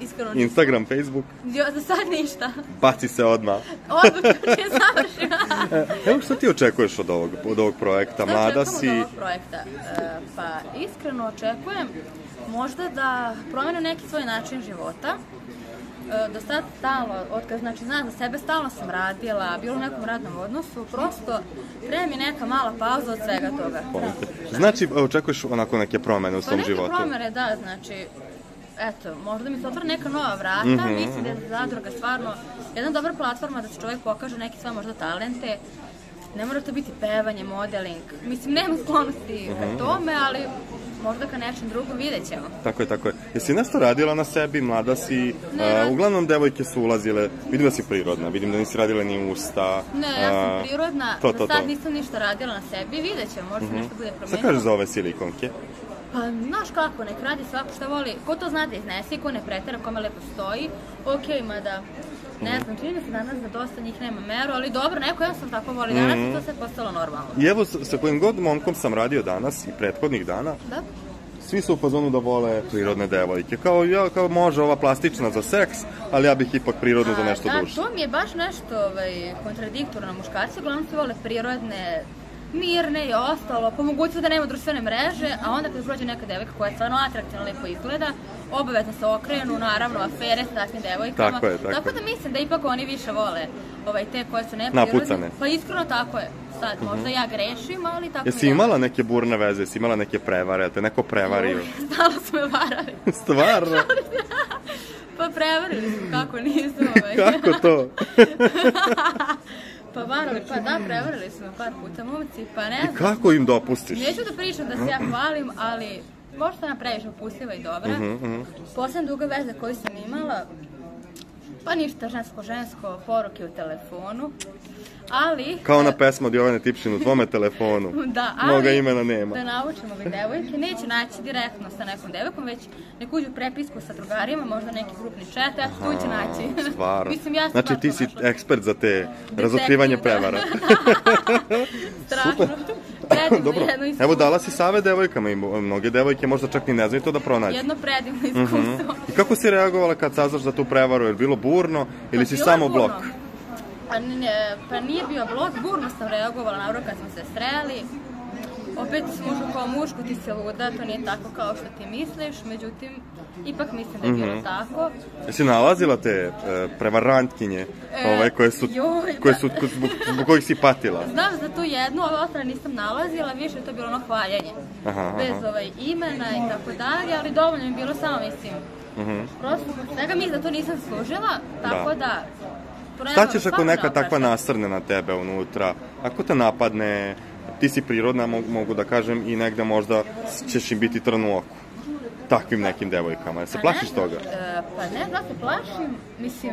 Iskreno. Instagram, Facebook, Jo, za sad ništa. baci se odmah. Odmah kad je završila. E, Evo što ti očekuješ od ovog, od ovog projekta? Šta Mlada si... od ovog projekta? E, pa iskreno očekujem možda da promenim neki svoj način života. E, do sad stalno, od kad znači znam za sebe, stalno sam radila, bilo u nekom radnom odnosu, prosto treba mi neka mala pauza od svega toga. Znači, očekuješ onako neke promene u Pa svom neke životu? promere, da, znači, eto, možda mi se otvara neka nova vrata, Mhm, mislim da je zadruga stvarno jedna dobra platforma da se čovjek pokaže neke svoje možda talente, ne mora to biti pevanje, modeling, mislim, nema sklonosti ka Mhm. tome, ali možda ka nečem drugom vidjet ćemo. Tako je, tako je. Jesi nešto radila na sebi, mlada si, Ne, rad- uglavnom devojke su ulazile, vidim da si prirodna, vidim da nisi radila ni usta. Ne, ja sam prirodna, to, za to, sad to. nisam ništa radila na sebi, vidjet ćemo, možda se nešto bude Šta promenilo. kažeš za ove silikonke? Pa, znaš kako, nek radi svako što voli. Ko to zna da iznese i ko ne pretera, kome lepo stoji. Ok, mada, ne znam, čini mi se danas da dosta njih nema meru, ali dobro, neko jednostavno tako voli. Danas je to sve postalo normalno. I evo, sa, kojim god momkom sam radio danas i prethodnih dana, Da? svi su u fazonu da vole prirodne devojke. Kao, ja, kao može ova plastična za seks, ali ja bih ipak prirodno za A, nešto da, duže. to mi je baš nešto ovaj, kontradiktorno. Muškarci uglavnom se vole prirodne, mirne i ostalo, po mogućstvu da nema društvene mreže, a onda kad prođe neka devojka koja stvarno atraktivno lepo izgleda, obavezno se okrenu, naravno, afere sa takvim devojkama. Tako je, tako je. da mislim da ipak oni više vole ovaj, te koje su neprirodne. Napucane. Mhm. Pa iskreno tako je. Sad, možda ja grešim, ali tako Jesi mi je. imala neke burne veze, jesi imala neke prevare, te neko prevario? [laughs] Stalo su me varali. [laughs] Stvarno? [laughs] Pa prevarili su, kako nisu. Ovaj. Kako to? Pa varali, pa da, prevarili su me par puta momci, pa ne I znam. kako im dopustiš? Neću da pričam da se ja hvalim, ali možda ja previše opustljiva i dobra. Mhm, Poslednja duga veza koju sam imala, pa ništa žensko-žensko, poruke u telefonu, ali... Kao na pesma od Jovane Tipšin u tvome telefonu. [laughs] Da, ali Mnoga imena nema. da naučimo ove devojke, neće naći direktno sa nekom devojkom, već nek uđu prepisku sa drugarima, možda neki grupni chat, eto tu će naći. [laughs] Stvarno. Mislim, ja znači ti si našla. ekspert za te razotkrivanje da. prevara. [laughs] Strašno. Predivno Dobro, jedno iskustvo. evo dala si save devojkama i mnoge devojke možda čak ni ne znaju to da pronađu. Jedno predivno Mhm. iskustvo. I kako si reagovala kad saznaš za tu prevaru? Je bilo burno ili si Pa je samo burno. blok? Pa, ne, pa nije bio blok, burno sam reagovala na kad smo se sreli. Opet mužu kao muško, ti si luda, to nije tako kao što ti misliš, međutim, ipak mislim da je bilo tako. Jesi nalazila te e, prevarantkinje E, ove koje su, joj, koje da. su, ko- zbog, zbog kojih si patila? Znam za tu jednu, ove ostale nisam nalazila, više je to bilo ono hvaljenje. Aha, aha. Bez ovaj imena i tako dalje, ali dovoljno mi je bilo samo, mislim, Mhm. prosto zbog svega mislim da to nisam služila, tako Da. da... Šta ćeš ako neka ne takva nasrne na tebe unutra? Ako te napadne, ti si prirodna, mo- mogu da kažem, i negde možda ćeš im biti trn u oku. Takvim nekim devojkama. Se Pa plašiš ne, toga? e, pa ne, da se plašim, mislim,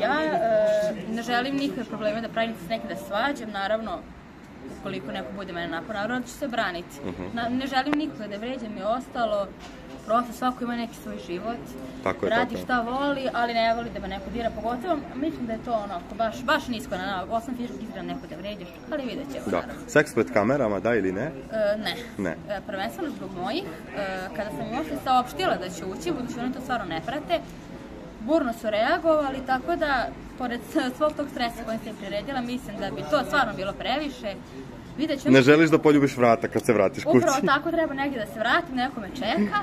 ja e, ne želim nikakve probleme da pravim s nekim da svađam, naravno, ukoliko neko bude mene napao, naravno da ću se braniti. Mhm. Na, ne želim nikoga da vređam i ostalo, prosto svako ima neki svoj život, Tako je, radi tako šta voli, ali ne voli da me neko dira, pogotovo mislim da je to onako baš, baš nisko na osam fizičkih izgleda neko da vređaš, ali vidjet ćemo, Da. naravno. Seks pred kamerama, da ili ne? E, ne. Ne. E, prvenstveno zbog mojih, e, kada sam im uopšte saopštila da će ući, budući oni to stvarno ne prate, burno su reagovali, tako da, pored [laughs] svog tog stresa kojim sam priredila, mislim da bi to stvarno bilo previše. Vidjet. Ne želiš da poljubiš vrata kad se vratiš kući? Upravo tako treba negdje da se vratim, neko me čeka,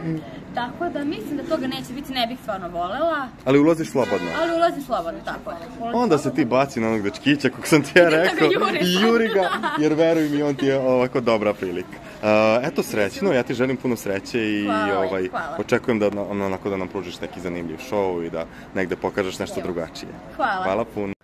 tako da mislim da toga neće biti, ne bih stvarno volela, Ali ulaziš slobodno. ali ulazim slobodno, tako je. Ulazim Onda se slobodno. ti baci na onog dečkića kog sam ti ja [laughs] da rekao i juri ga, jer veruj mi, on ti je ovako dobra prilika. Uh, eto srećno, ja ti želim puno sreće i Hvala, ovaj, hvala. očekujem da, na- onako da nam pružiš neki zanimljiv show i da negde pokažeš nešto drugačije. Hvala. Hvala puno.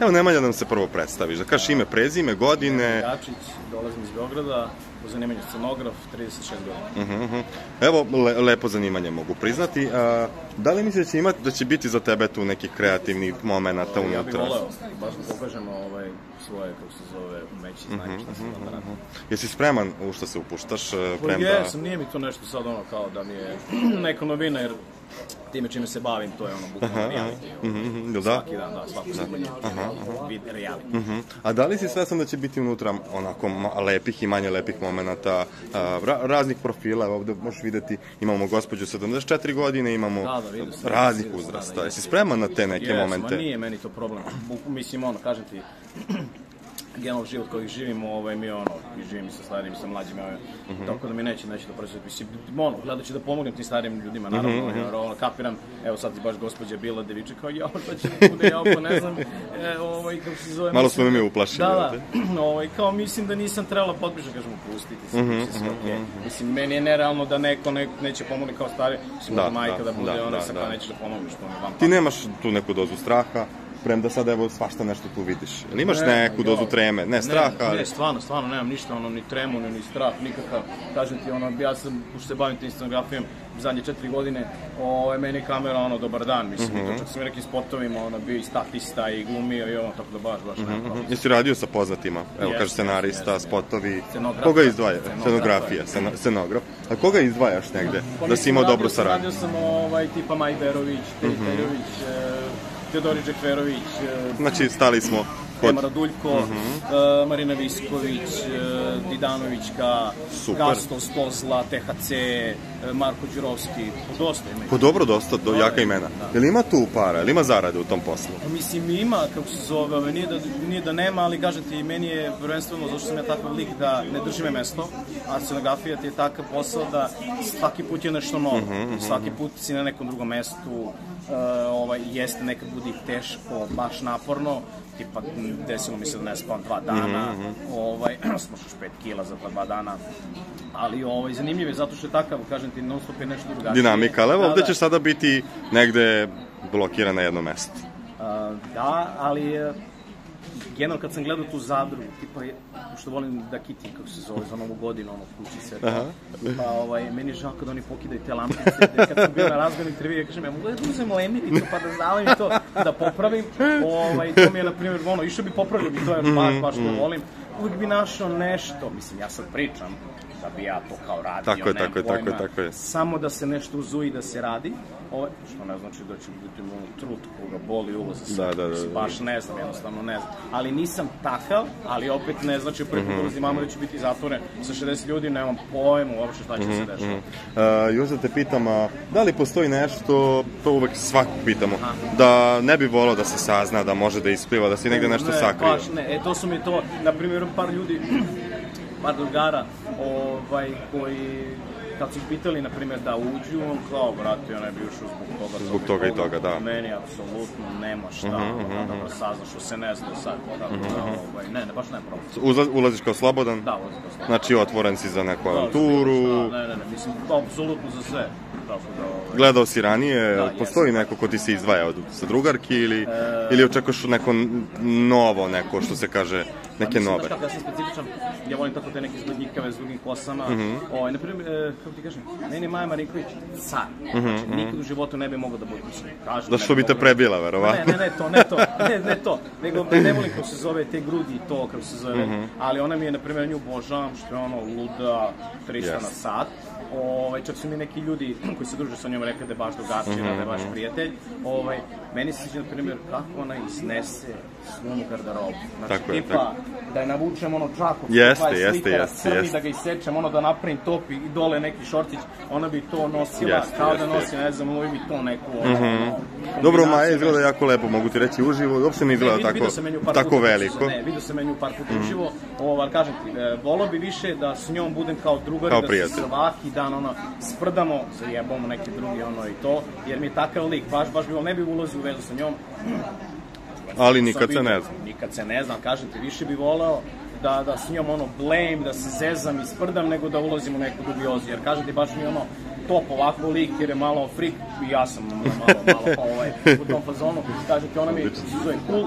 Evo, Nemanja nam se prvo predstaviš, da kažeš ime, prezime, godine. Gačić, dolazim iz Beograda, po zanimanju scenograf, 36 godina. Uh -huh. Evo, le, lepo zanimanje mogu priznati. A, da li misliš da će, imati, da će biti za tebe tu nekih kreativnih momenta unutra? Ja bih voleo, baš da pokažemo ovaj, svoje, kako se zove, umeće, znanje Mhm, šta se da radi. Jesi spreman u što se upuštaš? e, Pa Premda... jesam, nije mi to nešto sad ono kao da mi je [clears throat] neka novina, jer time čime se bavim, to je ono bukvalno reality. mhm, jel da? Svaki dan, da, svako Da. snimanje, Aha, aha. vid reality. Mhm. A da li si svestan da će biti unutra onako lepih i manje lepih momenata, a, ra raznih profila, ovde možeš videti, imamo gospođu 74 godine, imamo Da, da, vidio sam. raznih uzrasta. da, da, Jesi spreman na te neke Jesam, momente? a nije meni to problem. Mislim, ono, kažem ti, generalno život koji živimo, ovaj, mi ono, i živim sa starijim i sa mlađim, ovaj, Mhm. tako da mi neće, neće da presveti. Mislim, ono, gledat ću da pomognem tim starijim ljudima, naravno, Mhm, mhm. jer, ono, kapiram, evo sad baš gospođa bila deviče kao, ja, šta će da bude, ja, pa ne znam, e, ovaj, kako se zove. Malo mislim smo mi da- uplašili, Da, da, [clears throat] ovaj, kao mislim da nisam trebala potpišem, kažemo, pustiti se, mm sve mhm, okej. mhm. Mislim, meni je nerealno da neko ne, neće pomoći kao stari, mislim, Da, da, majka da, da, bude da, ona, da, sa da. nećeš da pomogneš, to mi vam Ti nemaš tu neku dozu straha, premda sad evo svašta nešto tu vidiš. Jel imaš Ne, neku dozu jo. treme? Ne, straha, Ne, ali... ne, stvarno, stvarno nemam ništa, ono, ni tremu, ni, ni strah, nikakav. Kažem ti, ono, ja sam, pošto se bavim tim scenografijom zadnje četiri godine, ovaj, meni je kamera, ono, dobar dan, mislim, Mhm. to čak sam i nekim spotovima, ono, bio i statista i glumio i ono, tako da baš, baš nema problema. Jesi radio sa poznatima? Evo, Jesam, kaže scenarista, jesam, spotovi. Scenograf. Koga? Scenograf. Scenografija, sceno- scenograf. A koga izdvajaš negde? Pa Da si imao dobru saradnju? Radio sam, ovaj, tipa Maj Berović, Tej Mhm. Tejović, e, Teodori Džekverović, e, Znači, stali smo kod... Ema Raduljko, Mhm. e, Marina Visković, e, Didanovićka, Super. Gasto Stozla, THC, e, Marko Đurovski, dosta ima. Pa dobro, dosta, do, Da, jaka ima, imena. da. Jel ima tu para, jel ima zarade u tom poslu? Pa Mislim, ima, kako se zove, ove, nije, da, nije da nema, ali kažem ti, meni je prvenstveno, zašto sam ja takav lik da ne drži me mesto, a scenografija ti je takav posao da svaki put je nešto novo, Mhm, mhm. svaki put si na nekom drugom mestu, e, ovaj, jeste nekad bude i teško, baš naporno, tipa desilo mi se da ne spavam dva dana, Mhm, mhm. ovaj, [clears throat] smošaš pet kila za ta dva dana, ali ovaj, zanimljiv je zato što je takav, kažem ti, non stop je nešto drugačije. Dinamika, ali evo Da, ovde da. ćeš sada biti negde blokiran na jedno mesto. A, da, ali generalno kad sam gledao tu zadrugu, tipa, pošto volim da kitim, kako se zove, za novu godinu, ono, kući sve to, Aha. pa ovaj, meni je žao kad oni pokidaju te lampice, da kad sam bio na razglednim intervju, ja kažem, ja mogu da uzem lemiricu, pa da zalim to, da popravim, ovaj, to mi je, na primjer, ono, išao bi popravio bi to, jer baš, baš to Mhm. volim, uvijek bi našao nešto, mislim, ja sad pričam, da bi ja to kao radio, Tako je, nemam tako je, tako je, pojma, tako je. samo da se nešto uzuji da se radi, ovaj, što ne znači da će biti mu trut koga boli ulaza Da, da, da, da. baš ne znam, jednostavno ne znam. Ali nisam takav, ali opet ne znači preko Mhm. mm -hmm. mamo da ću biti zatvoren sa 60 ljudi, nemam pojma uopšte šta će se Mhm, dešava. mhm. A, još da te pitam, a, da li postoji nešto, to uvek svakog pitamo, da ne bi volao da se sazna, da može da ispliva, da si negde nešto ne, sakrio? Baš ne, e to su mi to, na primjer, par ljudi, par drugara, ovaj, koji kad su pitali, na primjer, da uđu, on kao, brate, ja ne bi ušao zbog toga. Zbog toga i toga, da. Meni apsolutno nema šta, Mhm, mm mhm, -hmm, da mhm. saznaš što se ne zna sad, Mhm, da, mhm. ovaj, ne, ne, baš ne problem. Uzla, ulaziš kao slobodan? Da, ulazim kao slobodan. Znači, otvoren si za neku avanturu, Da, ne, ne, ne, mislim, apsolutno za sve. Tako da, ovaj, gledao si ranije, Da, postoji neko ko ti se izdvaja od, sa drugarki ili, E, ili očekuješ neko novo, neko što se kaže, neke mislim, nove? Znaš kako, ja sam specifičan, ja volim tako te neke zgodnjikave s drugim kosama. Mhm. Ovaj, na primjer, e, kako ti kažem, meni je Maja Marinković car. Mhm, Znači, mhm. nikad u životu ne bi mogao da bude, kažem. Da što bi te prebila, verovatno. Ne, ne, ne, to, ne to, ne, ne to, nego ne volim kako se zove te grudi i to, kako se zove, Mhm. ali ona mi je, na primjer, nju obožavam, što je ono luda, 300 na Yes. sat. Ovaj, čak su mi neki ljudi koji se druže sa njom rekli da je baš drugačija, Mhm, da je baš mhm. prijatelj. Ovaj, meni se sviđa, na primjer, kako ona iznese svu onu garderobu. Znači, Tako je, tipa, tako. da je navučem ono džakov, Jeste, je jeste, slikara, jeste, jeste. da ga isečem, ono da napravim top i dole neki šortić, ona bi to nosila Jeste, kao jeste, da nosi, ne znam, Louis Vuitton neku, ono, Mhm. ono, Dobro, Maja izgleda nešto. jako lepo, mogu ti reći uživo, uopšte ne Ne, izgleda vid- tako, tako puta, veliko. Ne, vidio sam menju par puta Mhm. uživo, ovo, ali kažem ti, e, volao bi više da s njom budem kao drugar, Kao da se svaki dan ono, sprdamo, zajebamo neki drugi ono i to, jer mi je takav lik, baš, baš bi ne bi ulazio u vezu sa njom, Ali nikad se ne zna. Nikad se ne znam, kažem ti, više bi voleo da, da s njom ono blame, da se zezam i sprdam, nego da ulazim u neku dubiozu, jer kažem ti, baš mi je ono top ovako lik, jer je malo freak, i ja sam malo, malo pa ovaj, u tom fazonu, kažem ti, ona mi se zove cool,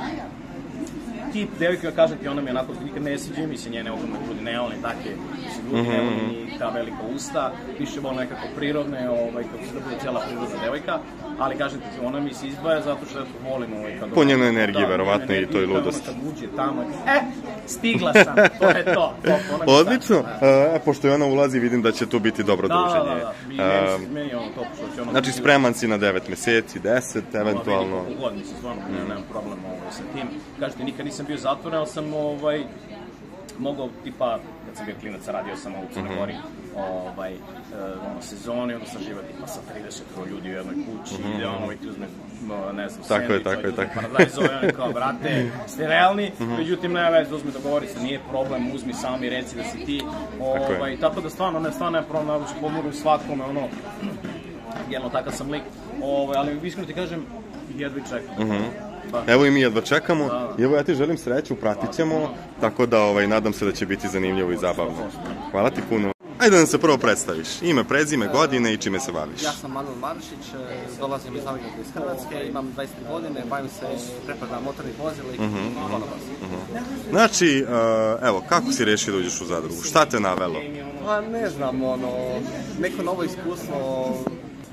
tip devojke, ja kažem ti, ona mi onako nikad ne sviđa mi se njene ogromne grudi, ne one takve, mislim, grudi, ne volim ni ta velika usta, više volim nekako prirodne, ovaj, kako se da bude cijela prirodna devojka, ali kažem ti, ona mi se izdvaja zato što eto, volim ovaj, kad... Po njenoj energiji, da, verovatno, i toj ludosti. Kad uđe tamo, e, stigla sam, to je to. [laughs] to ona Odlično. da. E, pošto je ona ulazi, vidim da će tu biti dobro Da, da, druženje. da, da. I E, meni, je ono to, što će ono... Znači, spreman si na 9 meseci, 10, eventualno. Ono, vidi, mislim, stvarno, ne, nemam problem ovaj, sa tim. Kažete, nikad nisam bio zatvoren, ali sam, ovaj, mogao, tipa, kad sam bio klinac, radio sam u Crnoj Gori, ovaj, e, ono, sezoni, onda sam živao tipa sa 30 ljudi u jednoj kući, mm -hmm. ide ono, ovaj ti uzme, no, ne znam, Tako je, tako je, tako je. Paradajz zove, on je kao, brate, ste realni, međutim, ne veze, uzmi dogovori se, nije problem, uzmi sami, reci da si ti, ovaj, tako da stvarno, ne, stvarno ne problem, najbolje pomogu svakome, ono, jedno takav sam lik, ovaj, ali iskreno ti kažem, jedva čekam. Mhm. Baš. Evo i mi jedva čekamo. I evo ja ti želim sreću, pratit ćemo, tako da ovaj, nadam se da će biti zanimljivo i zabavno. Hvala ti puno. Ajde da nam se prvo predstaviš. Ime, prezime, godine i čime se baviš. Ja sam Manuel Marušić, e, dolazim iz Novog iz Hrvatske, imam 23 godine, bavim se prepravljam motornih vozila i konoba sam. Znači, uh, evo, kako si rešio da uđeš u zadrugu? Šta te navelo? Pa ne znam, ono, neko novo iskustvo,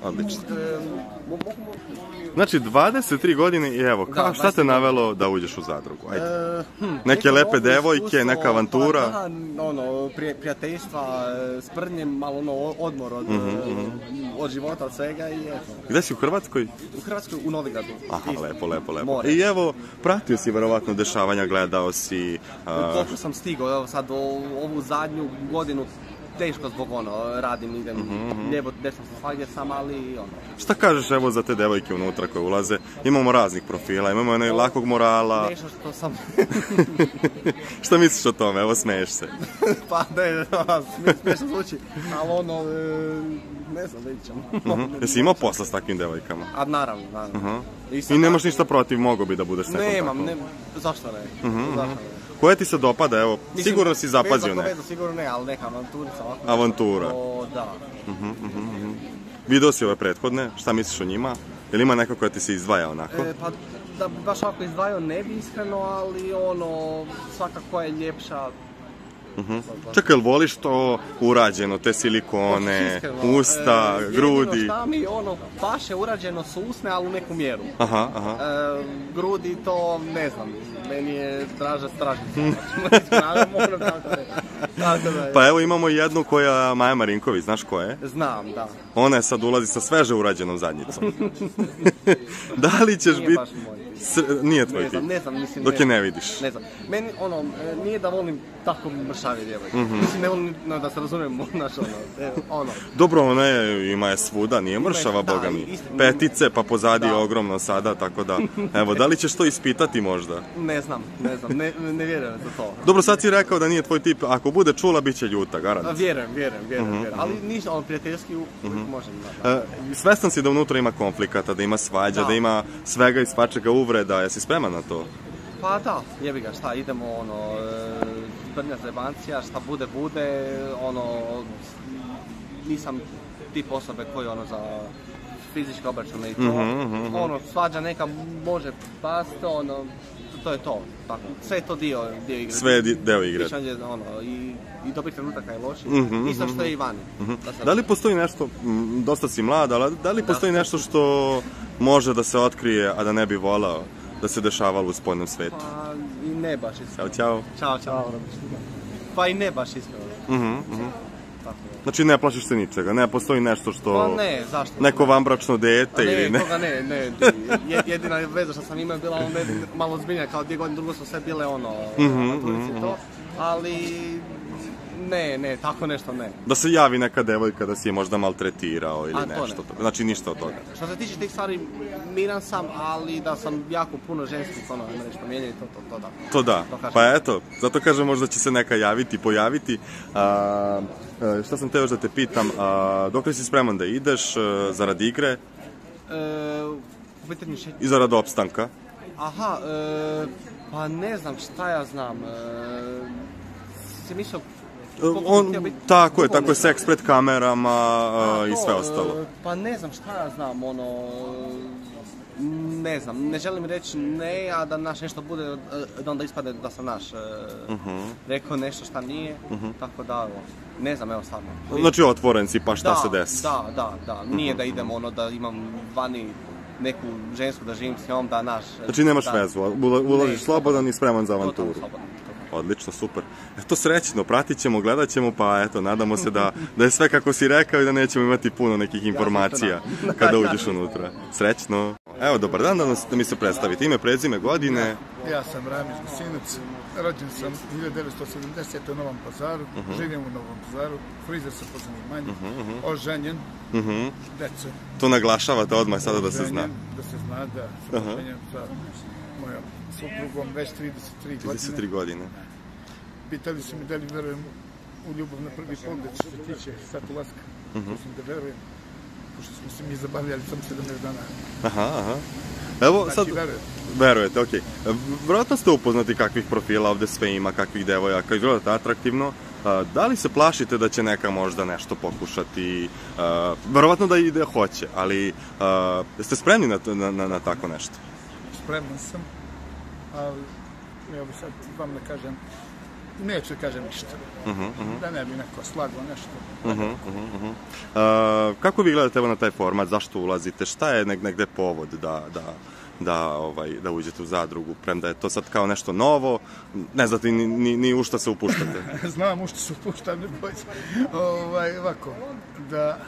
Odlično. e, mogu Znači, 23 godine i evo, Da, šta te 23 navelo da uđeš u zadrugu? Ajde. E, hm, Neke lepe devojke, neka avantura? Pa, da, ono, prije, prijateljstva, e, sprdnjem, malo ono, odmor od, Mhm, e, od života, od svega i eto. Gde si u Hrvatskoj? U Hrvatskoj, u Novigradu. Aha, Isto. lepo, lepo, lepo. More. I evo, pratio si verovatno dešavanja, gledao si... a, Koliko sam stigao, evo sad ovu zadnju godinu teško zbog ono, radim, idem Mhm, lijevo, desno sam svagdje sam, ali ono. Šta kažeš evo za te devojke unutra koje ulaze? Imamo raznih profila, imamo onaj lakog morala. Nešto što sam, [laughs] Šta misliš o tome? Evo smeješ se. [laughs] pa ne, smiješno zvuči, ali ono, e, ne znam, vidit ćemo. Mhm. [laughs] Jesi imao posla s takvim devojkama? A naravno, naravno. Aha. I sad I nemaš tako- ništa protiv, mogo bi da budeš nekom Nemam, takvom. ne, zašto ne? Mhm, Zašto mhm. ne? Koja ti se dopada, evo, Mislim, sigurno si zapazio ne. vezano, sigurno ne, ali neka avanturica. Avantura. O, da. Mhm, mhm, mhm. Video si ove prethodne, šta misliš o njima? Jel ima neka koja ti se izdvaja onako? E, pa da baš ovako izdvajao ne bi iskreno, ali ono, svakako je ljepša. Mhm. Čekaj, jel voliš to urađeno, te silikone, Iskreno, usta, e, grudi? Jedino šta mi ono paše urađeno su usne, ali u neku mjeru. Aha, aha. E, grudi to ne znam, meni je draža stražnica. [laughs] Moram tako. Tako da je. Pa evo imamo jednu koja, Maja Marinković, znaš ko je? Znam, da. Ona je sad ulazi sa sveže urađenom zadnjicom. [laughs] da li ćeš Nije biti... tip. S- Nije tvoj Ne znam, ne znam, mislim... Dok ne je ne vidiš. Ne znam. Meni, ono, e, nije da volim tako mršave djevojke. Mhm. Mislim, ne volim, no, da se razumijem, [laughs] znaš, ono, ono. Dobro, ona je, ima je svuda, nije mršava, da, boga mi. Petice, pa pozadi je Da. ogromno sada, tako da... Evo, da li ćeš to ispitati možda? Ne znam, ne znam, ne, ne vjerujem za to. Dobro, sad si rekao da nije tvoj tip, ako bude čula, bit će ljuta, garant. Vjerujem, vjerujem, vjerujem, Mhm, vjerujem. Ali ništa, ono, prijateljski uvijek možem, da. E, svestan si da unutra ima konflikata, da ima svađa, da, Da. ima svega i svačega uvreda, jesi spreman na to? Pa da, jebi ga, šta, idemo, ono, e, brnja zebancija, šta bude, bude, ono, nisam tip osobe koji, ono, za fizičke obračune i to. Mhm, mhm, mhm. Ono, svađa neka može past, ono, to je to. Tako, sve je to dio, dio igre. Sve je di- deo igre. Više manje, ono, i, i dobrih trenutaka i loših. Mhm, Isto mhm, što je i vani. Mhm. Da sad- Da li postoji nešto, m, dosta si mlad, ali da li postoji nešto što može da se otkrije, a da ne bi volao da se dešavalo u spoljnom svetu? Pa, i ne baš iskreno. Ćao, ćao. Ćao, čao. Pa i ne baš iskreno. Mhm, mhm. Tako je. Znači ne plašiš se ničega, ne postoji nešto što... Pa ne, zašto? Neko vanbračno dete A ne, ili ne? toga ne, ne, [laughs] je- jedina veza što sam imao je bila ono malo zbiljna, kao dvije godine drugo su sve bile ono, Mhm, avanturice mhm, i to, ali ne, ne, tako nešto ne. Da se javi neka devojka da si je možda maltretirao ili A, to ne. nešto. Znači ništa od toga. Što se tiče tih stvari, miran sam, ali da sam jako puno ženskih, ono, reći, promijenio i to, to, to, da. To da. To. Pa eto, zato kažem možda će se neka javiti, pojaviti. A, e, šta sam te još da te pitam, a, dok li si spreman da ideš e, zarad igre E, u pitanju še... i zarad opstanka? Aha, e, pa ne znam šta ja znam. E, si mislio... E, On, tako je, tako je, seks pred kamerama a, A, i sve e, ostalo. Pa ne znam šta ja znam, ono... ne znam, ne želim reći ne, a da naš nešto bude, e, da onda ispade da sam naš e, Mhm. rekao nešto šta nije, tako da, evo, ne znam, evo stvarno. Znači otvoren si pa šta da, se desi. Da, da, da, nije Mhm, da idem ono da imam vani neku žensku da živim s njom, da naš... Znači nemaš da, vezu, ulaziš slobodan i spreman za totalno avanturu. slobodan. Odlično, super. Eto srećno, pratit ćemo, gledat ćemo, pa eto, nadamo se da, da je sve kako si rekao i da nećemo imati puno nekih informacija [laughs] kada uđeš unutra. Srećno. Evo, dobar dan, da, da mi se predstavite. Ime, prezime, godine. Ja sam Ramiz Gusinac, rođen sam 1970. u Novom pazaru, Mhm. živim u Novom pazaru, frizer sam po zanimanju, Mhm, mhm. oženjen, Mhm. deco. To naglašavate odmah sada da se zna. Oženjen, Da se zna da sam Aha. oženjen sa suprugom već 33 godine. 33 godine. Pitali su mi da li verujem u ljubav na prvi pogled što se tiče sad ulaska. Mhm. Mislim da verujem, pošto smo se mi zabavljali samo 17 dana. Aha, aha. Evo Znači, sad... verujem. Verujete, okej. Vjerojatno ste upoznati kakvih profila ovde sve ima, kakvih devojaka, izgledate atraktivno. Da li se plašite da će neka možda nešto pokušati? Verovatno da ide hoće, ali a, jeste spremni na, na, na tako nešto? Spreman sam, ali evo sad vam da kažem, neću da kažem ništa. Mhm, mhm. Da ne bi neko slagao nešto. Mhm, mhm, mhm. A, kako vi gledate evo na taj format, zašto ulazite, šta je neg, negde povod da, da, da, ovaj, da uđete u zadrugu, premda je to sad kao nešto novo, ne znate ni, ni, ni u šta se upuštate. [laughs] Znam u što se upuštam, ne boj se. Ovaj, ovako, da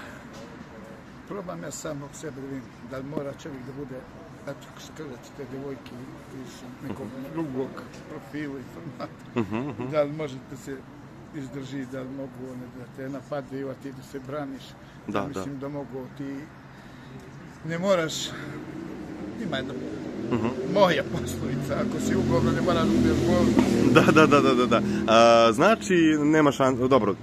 probam ja sam od sebe da vidim da mora čovjek da bude, eto, kako se kaže, te devojke više nekog drugog profila i formata. Mhm, mhm. Da li može da se izdrži, da li mogu one da te napadaju, a ti da se braniš. Da, Ja mislim da. da mogu ti... Ne moraš... Ima jedna Mhm. moja poslovica, ako si ugovno ne mora da bolno. [laughs] Da, da, da, da, da, da. A, znači, nema šan... Dobro,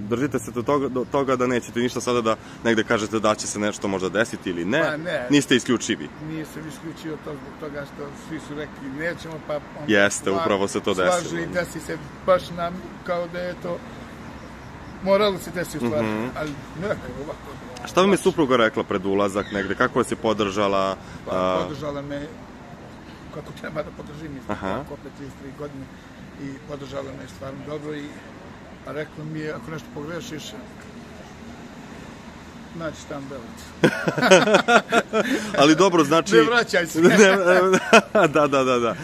držite se do toga, do toga da nećete ništa sada da negde kažete da će se nešto možda desiti ili ne. Pa ne. Niste isključivi. Nisam isključio to zbog toga što svi su rekli nećemo, pa... onda Jeste, upravo se to slažu desilo. i desi se baš nam kao da je to moralo se desiti u stvari, Mhm. ali nekako ovako. Šta vam je supruga rekla pred ulazak negde? Kako vas je podržala? Pa, podržala me kako treba da podržim, isto Aha. tako, opet 33 godine i podržala me stvarno dobro i a rekla mi je, ako nešto pogrešiš, naći tam belicu. [laughs] Ali dobro, znači... Ne vraćaj se. [laughs] Ne, da, da, da, da.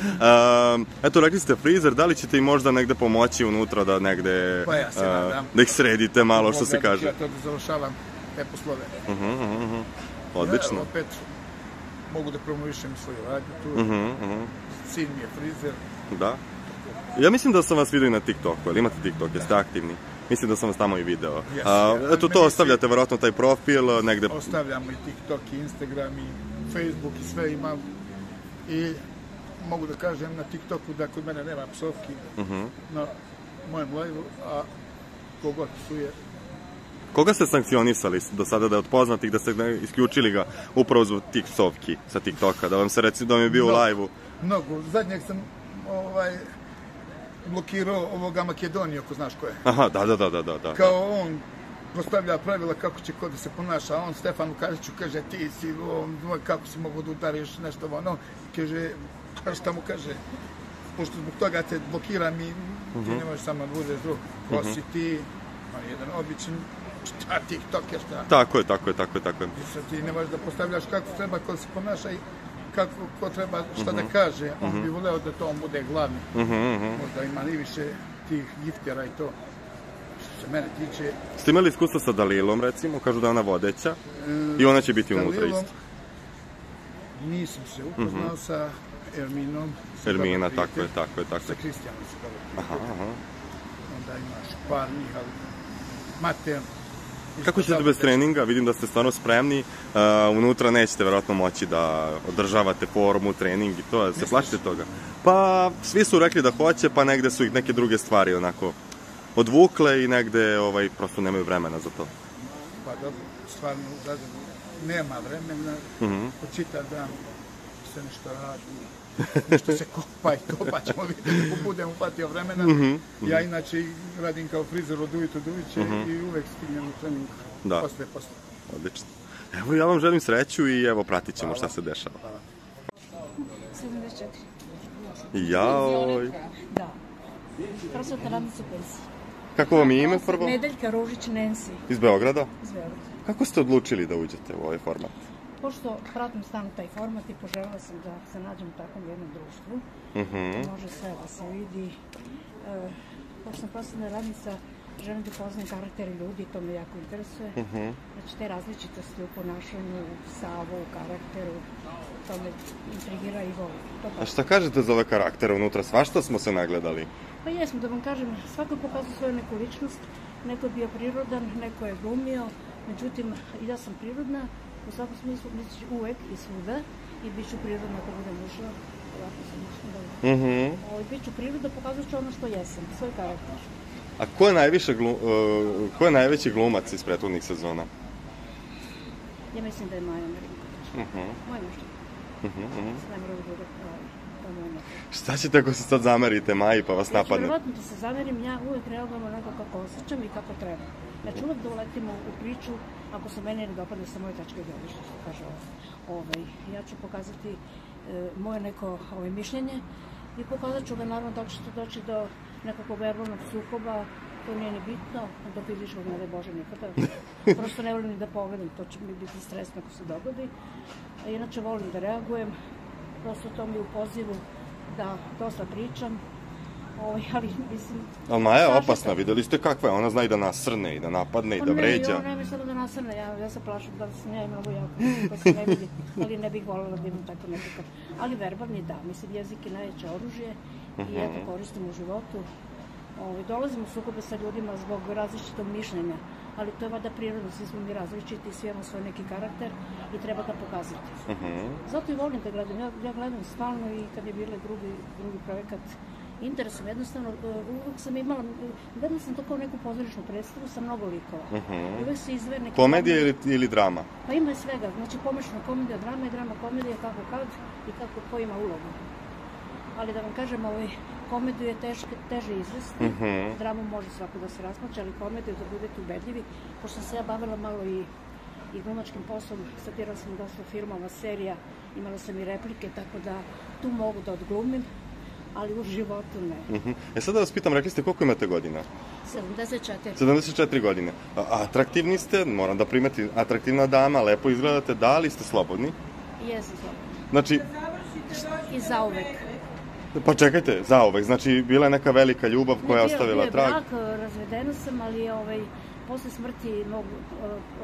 Um, eto, rekli ste frizer, da li ćete im možda negde pomoći unutra da negde... Pa ja se nadam. Da ih sredite malo, što se Mogu kaže. Ja to da završavam te poslove. Mhm, mhm, mhm. Odlično. Ja, opet mogu da promovišem svoju radnju tu. Mhm, mhm. Sin mi je frizer. Da. Ja mislim da sam vas vidio i na TikToku, ali imate TikTok, jeste aktivni? Mislim da sam vas tamo i video. Yes, A, ja, eto, to ostavljate verovatno taj profil negde... Ostavljamo i TikTok, i Instagram, i Facebook, i sve imam. I mogu da kažem na TikToku da kod mene nema psovki Mhm. na mojem live a kogod psuje, Koga ste sankcionisali do sada da je od poznatih, da ste isključili ga upravo zbog tih psovki sa TikToka, da vam se reci da vam je bio u live-u? mnogo. Zadnjeg sam ovaj, blokirao ovoga Makedoniju, ako znaš ko je. Aha, da, da, da, da, da. da. Kao on postavlja pravila kako će ko da se ponaša, a on Stefanu Kažiću kaže ti si, on, kako si mogu da udariš nešto ono, kaže, a šta mu kaže, pošto zbog toga te blokiram i ti Mhm. ne možeš samo da budeš drug, ko Mhm. si ti, a jedan običan, šta tiktoker, šta, Tako je, tako je, tako je, tako je. Sad ti ne možeš da postavljaš kako treba ko se ponaša i kako ko treba šta da Mhm. kaže, on Mhm. bi voleo da to on bude glavni. Mhm, mhm. Možda ima i više tih giftera i to. Što se mene tiče, Ste imali iskustvo sa Dalilom, recimo, kažu da ona vodeća e, i ona će biti sa unutra isto. Nisam se upoznao Mhm. sa Erminom. Ermina, tako je, tako je, tako Sa je. Kristijanom se dobar Aha, aha. Onda imaš par njih, ali Mater. Kako ćete bez treninga? Vidim da ste stvarno spremni. Uh, unutra nećete verovatno moći da održavate formu, trening i to. Se plašite toga? Pa, svi su rekli da hoće, pa negde su ih neke druge stvari onako odvukle i negde ovaj, prosto nemaju vremena za to. Pa dobro, stvarno, u Zagrebu nema vremena, Mhm. po čitav dan se nešto radi, nešto se kopa i to, pa ćemo vidjeti ako budem upatio vremena. Mhm, Ja mhm. inače radim kao frizer od ujutru do uveče Mhm. i uvek stignem u trening Da. posle, posle. Odlično. Evo ja vam želim sreću i evo pratit ćemo šta se dešava. 74. Jaoj. Da. Prosvetna radnica u penziji. Kako vam je ime prvo? Nedeljka Ružić Nancy Iz Beograda? iz Beograda. Kako ste odlučili da uđete u ovaj format? Pošto pratim stalno taj format i poželjela sam da se nađem u takvom jednom društvu, Mhm. može sve da se vidi. E, pošto sam prosvetna radnica, želim da poznam karaktere ljudi, to me jako interesuje. Mhm. Znači, te različitosti u ponašanju, u stavu, u karakteru, to me intrigira i volim. To A šta kažete za ove karaktere unutra? Svašta smo se nagledali. Pa jesmo, da vam kažem, svako pokazuje svoju neku ličnost, neko je bio prirodan, neko je glumio, međutim, i ja sam prirodna, u svakom smislu, misliš uvek i svuda, i bit ću prirodna ako budem ušla, ovako sam ušla, da Mhm. Ovaj, bit ću prirodna, pokazat ću ono što jesam, svoj karakter. A ko je, najviše glu, uh, ko je najveći glumac iz prethodnih sezona? Ja mislim da je Maja Marinković. Mhm. Moje mišljenje. Mhm, mhm. Se ne mora da bude ovaj, mišljenje. Šta ćete ako se sad zamerite Maji pa vas ću napadne? verovatno da se zamerim, ja uvek reagujem onako kako osjećam i kako treba. Znači uvek da uletimo u priču, ako se meni ne dopadne sa moje tačke gledišta, što kaže. Ovaj, ja ću pokazati e, moje neko ovaj, mišljenje i pokazat ću ga naravno da li će to doći do nekakvog verbalnog sukoba, to nije ni bitno, do fizičkog ne daj Bože nikada. [laughs] Prosto ne volim ni da pogledam, to će mi biti stresno ako se dogodi. A inače volim da reagujem, prosto to mi je u pozivu da dosta pričam, Ovaj, ali mislim... Ali Maja je opasna, videli ste kakva je, ona zna i da nasrne i da napadne i Pa da ne, vređa. ja nema samo da nasrne, ja, ja se plašim da sam ja mnogo jako, da se ne vidi, ali ne bih voljela da imam tako nekakav. Ali verbalni da, mislim, jezik je najveće oružje i eto Mhm. koristim u životu. Ovaj, dolazim u sukobe sa ljudima zbog različitog mišljenja, ali to je vada prirodno, svi smo mi različiti, svi imamo svoj neki karakter i treba ga pokazati. Mhm. Zato i volim da gledam, ja, ja gledam stalno i kad je bile drugi, drugi projekat, interesom, jednostavno, e, uvek sam imala, gledala sam to kao neku pozorišnu predstavu sa mnogo likova. Mhm. I uvek se izver neki... Komedija ili, ili drama? Pa ima je svega, znači pomešana komedija, drama i drama komedija, kako kad i kako ko ima ulogu. Ali da vam kažem, ovaj, komediju je teške, teže izvesti, Mhm. dramu može svako da se rasplače, ali komediju da budete ubedljivi, pošto sam se ja bavila malo i i glumačkim poslom, statirala sam dosta filmova, serija, imala sam i replike, tako da tu mogu da odglumim, ali u životu ne. Mhm. E sad da vas pitam, rekli ste koliko imate godina? 74. 74 godine. A, atraktivni ste, moram da primeti, atraktivna dama, lepo izgledate, da li ste slobodni? Jesam slobodna. Znači, I zauvek. pa čekajte, zaovek, znači bila je neka velika ljubav koja je Ne, bio- ostavila bio je trag. brak, razvedena sam, ali ovaj, posle smrti mog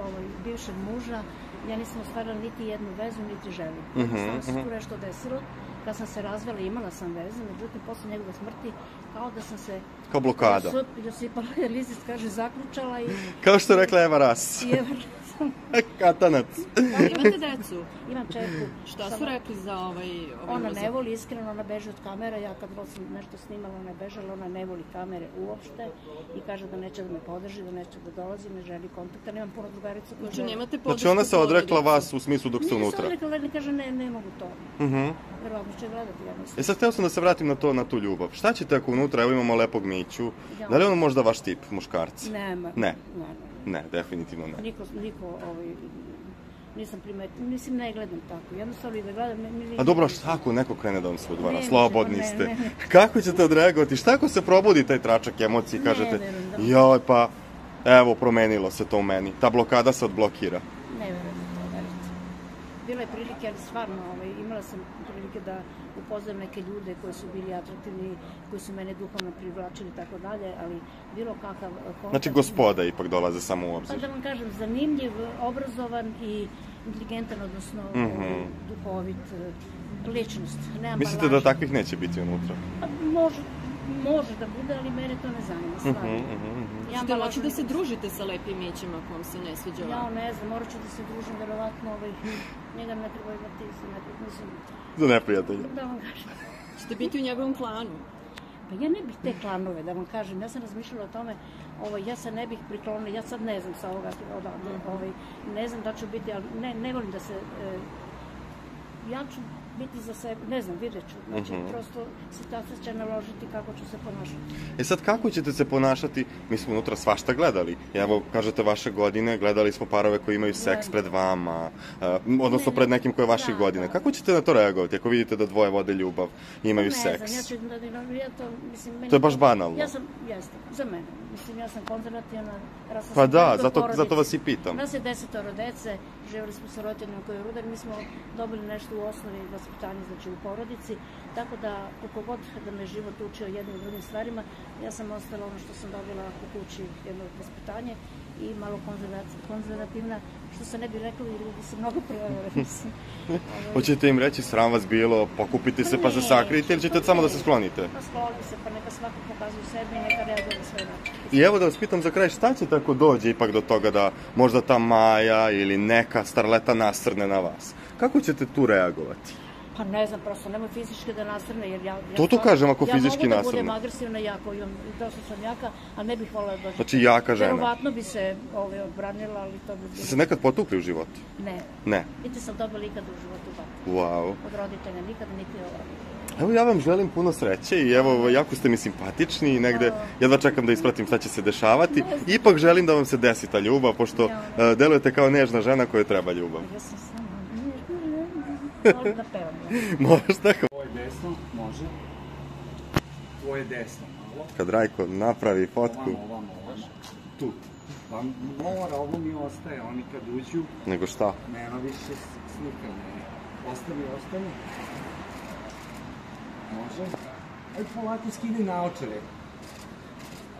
ovaj, bivšeg muža, ja nisam ostvarila niti jednu vezu, niti želju. Mhm, Samo se mhm. tu nešto desilo. Kad sam se razvela, imala sam veze, međutim, posle njegove smrti, kao da sam se... Kao blokada. Josip- Josipa Elizis kaže, zaključala i... Kao što rekla Eva Ras. I evo, [laughs] Katanac. Imate decu? Imam čerku. Šta su rekli za ovaj... ovaj Ona ne voli, iskreno, ona beže od kamera. Ja kad sam nešto snimala, ona je bežala, ona ne voli kamere uopšte i kaže da neće da me podrži, da neće da dolazi, ne želi kontakta. Nemam puno drugarica koja Znači, nemate Znači ona se odrekla vas u smislu dok ste Nije se unutra. odrekla, ali kaže ne, ne mogu to. Mhm. Verovatno će gledati, ja mislim. E sad hteo sam da se vratim na to, na tu ljubav. Šta ćete ako unutra, evo imamo lepog Miću, Ja. da li je on možda vaš tip, muškarca? Nema. Ne. Ne, Ne, definitivno ne. ne. Niko, niko, ovaj, nisam primetila, mislim, ne gledam tako. Jednostavno i da gledam, ne, ne, A dobro, šta ako neko krene da vam se udvara? Ne, Slobodni ne, ste. ne, ne. [laughs] Kako ćete odreagovati? Šta ako se probudi taj tračak emocije i Ne, kažete, verujem da- joj pa, evo, promenilo se to u meni. Ta blokada se odblokira. Ne verujem. Bilo je prilike, ali stvarno, ovaj, imala sam prilike da upoznam neke ljude koji su bili atraktivni, koji su mene duhovno privlačili i tako dalje, ali bilo kakav kontakt... Znači, gospoda ipak dolaze samo u Pa obzir. da vam kažem, zanimljiv, obrazovan i inteligentan, odnosno Mhm. ovaj, duhovit, eh, ličnost. Nema Mislite da takvih neće biti unutra? Pa može, može da bude, ali mene to ne zanima, stvarno. Mhm, mhm, mhm. Ja Ćete moći da se družite sa lepim mićem ako vam se ne sviđa Ja ne znam, morat ću da se družim, verovatno, ovaj, njega ne treba imati za nekog, mislim, Za neprijatelja. da vam kažem. Ćete biti u njegovom klanu? Pa ja ne bih te klanove, da vam kažem, ja sam razmišljala o tome, ovaj, ja se ne bih priklonila, ja sad ne znam sa ovoga, odavde, ovaj, ne znam da ću biti, ali ne, ne volim da se, e, ja ću biti za sebe, ne znam, vidjet ću. Znači, Mhm. prosto situacija će naložiti kako ću se ponašati. E sad, kako ćete se ponašati? Mi smo unutra svašta gledali. Evo, kažete vaše godine, gledali smo parove koji imaju seks pred vama, a, odnosno pred nekim koje je vaših godine. Kako ćete na to reagovati ako vidite da dvoje vode ljubav i imaju ne seks? znam, ja ću da, da, ja to, mislim, meni To je baš banalno. Ja sam, jeste, za mene. Mislim, ja sam konzervativna, Pa da, zato- zato vas i pitam. Nas je desetoro dece, živjeli smo sa roditeljima koji je rudan, mi smo dobili nešto u osnovi vaspitanja, znači u porodici, tako da koliko god da me život učio jednim i drugim stvarima, ja sam ostala ono što sam dobila u kući jedno vaspitanje i malo konzervativna, što se ne bi reklo, jer ljudi se mnogo prevare, mislim. [laughs] Hoćete im reći sram vas bilo, pokupite se pa se Ne, sakrijete ili ćete pa samo da se sklonite? Pa skloni se, pa neka svako pokazuje sebi i neka reaguje na način. I evo da vas pitam za kraj, šta će tako dođe ipak do toga da možda ta Maja ili neka starleta nasrne na vas? Kako ćete tu reagovati? Pa ne znam, prosto nemoj fizički da nasrne, jer ja... ja To stvarno- kažem, ako fizički Ja mogu da nasrne. budem agresivna jako, imam, dosta sam jaka, a ne bih volila da dođe. Znači, jaka žena. Verovatno bi se ovaj, odbranila, ali to bi Ste se nekad potukli u životu? Ne. Ne. Niti sam dobila ikada u životu bak. Wow. Od roditelja, nikada, niti ovo. Evo ja vam želim puno sreće i evo jako ste mi simpatični i negde jedva čekam da ispratim šta će se dešavati. Ipak želim da vam se desi ta ljubav, pošto e, delujete kao nežna žena kojoj treba ljubav. Ja sam Volim da pevam. [laughs] Možda Tvoje desno, može. Tvoje desno, malo. kad Rajko napravi fotku, Ovamo, ovamo, ovamo. Tu. Pa mora, ovo mi ostaje, oni kad uđu, nego šta? nema više slikanja. Ostavi, ostavi. Može. Aj polako skini naočare.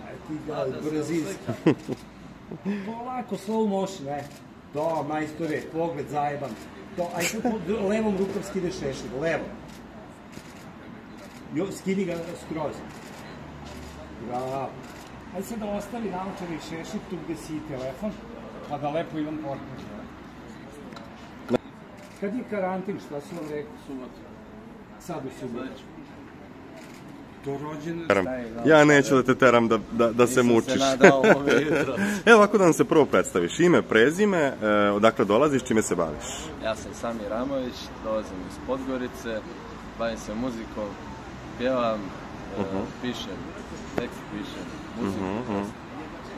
Aj ti ga brzinski. Polako, slow motion, e. Do, majstore, pogled zajeban. To, aj sad po- levom rukom skineš šešir, levo. Jo, skini ga skroz. Bravo. Aj sad da ostavi naočare i šešir tu gde si i telefon, pa da lepo imam portret. Kad je karantin, šta su vam rekli? Subotu. Sad u subotu. Teram. Ja neću da te teram da, da, da se Nisam se mučiš. nadao jutros. [laughs] Evo ovako da nam se prvo predstaviš. Ime, prezime, e, odakle dolaziš, čime se baviš? Ja sam Sami Ramović, dolazim iz Podgorice, bavim se muzikom, pjevam, e, Mhm. pišem, tekst pišem, muziku, Mhm, mhm.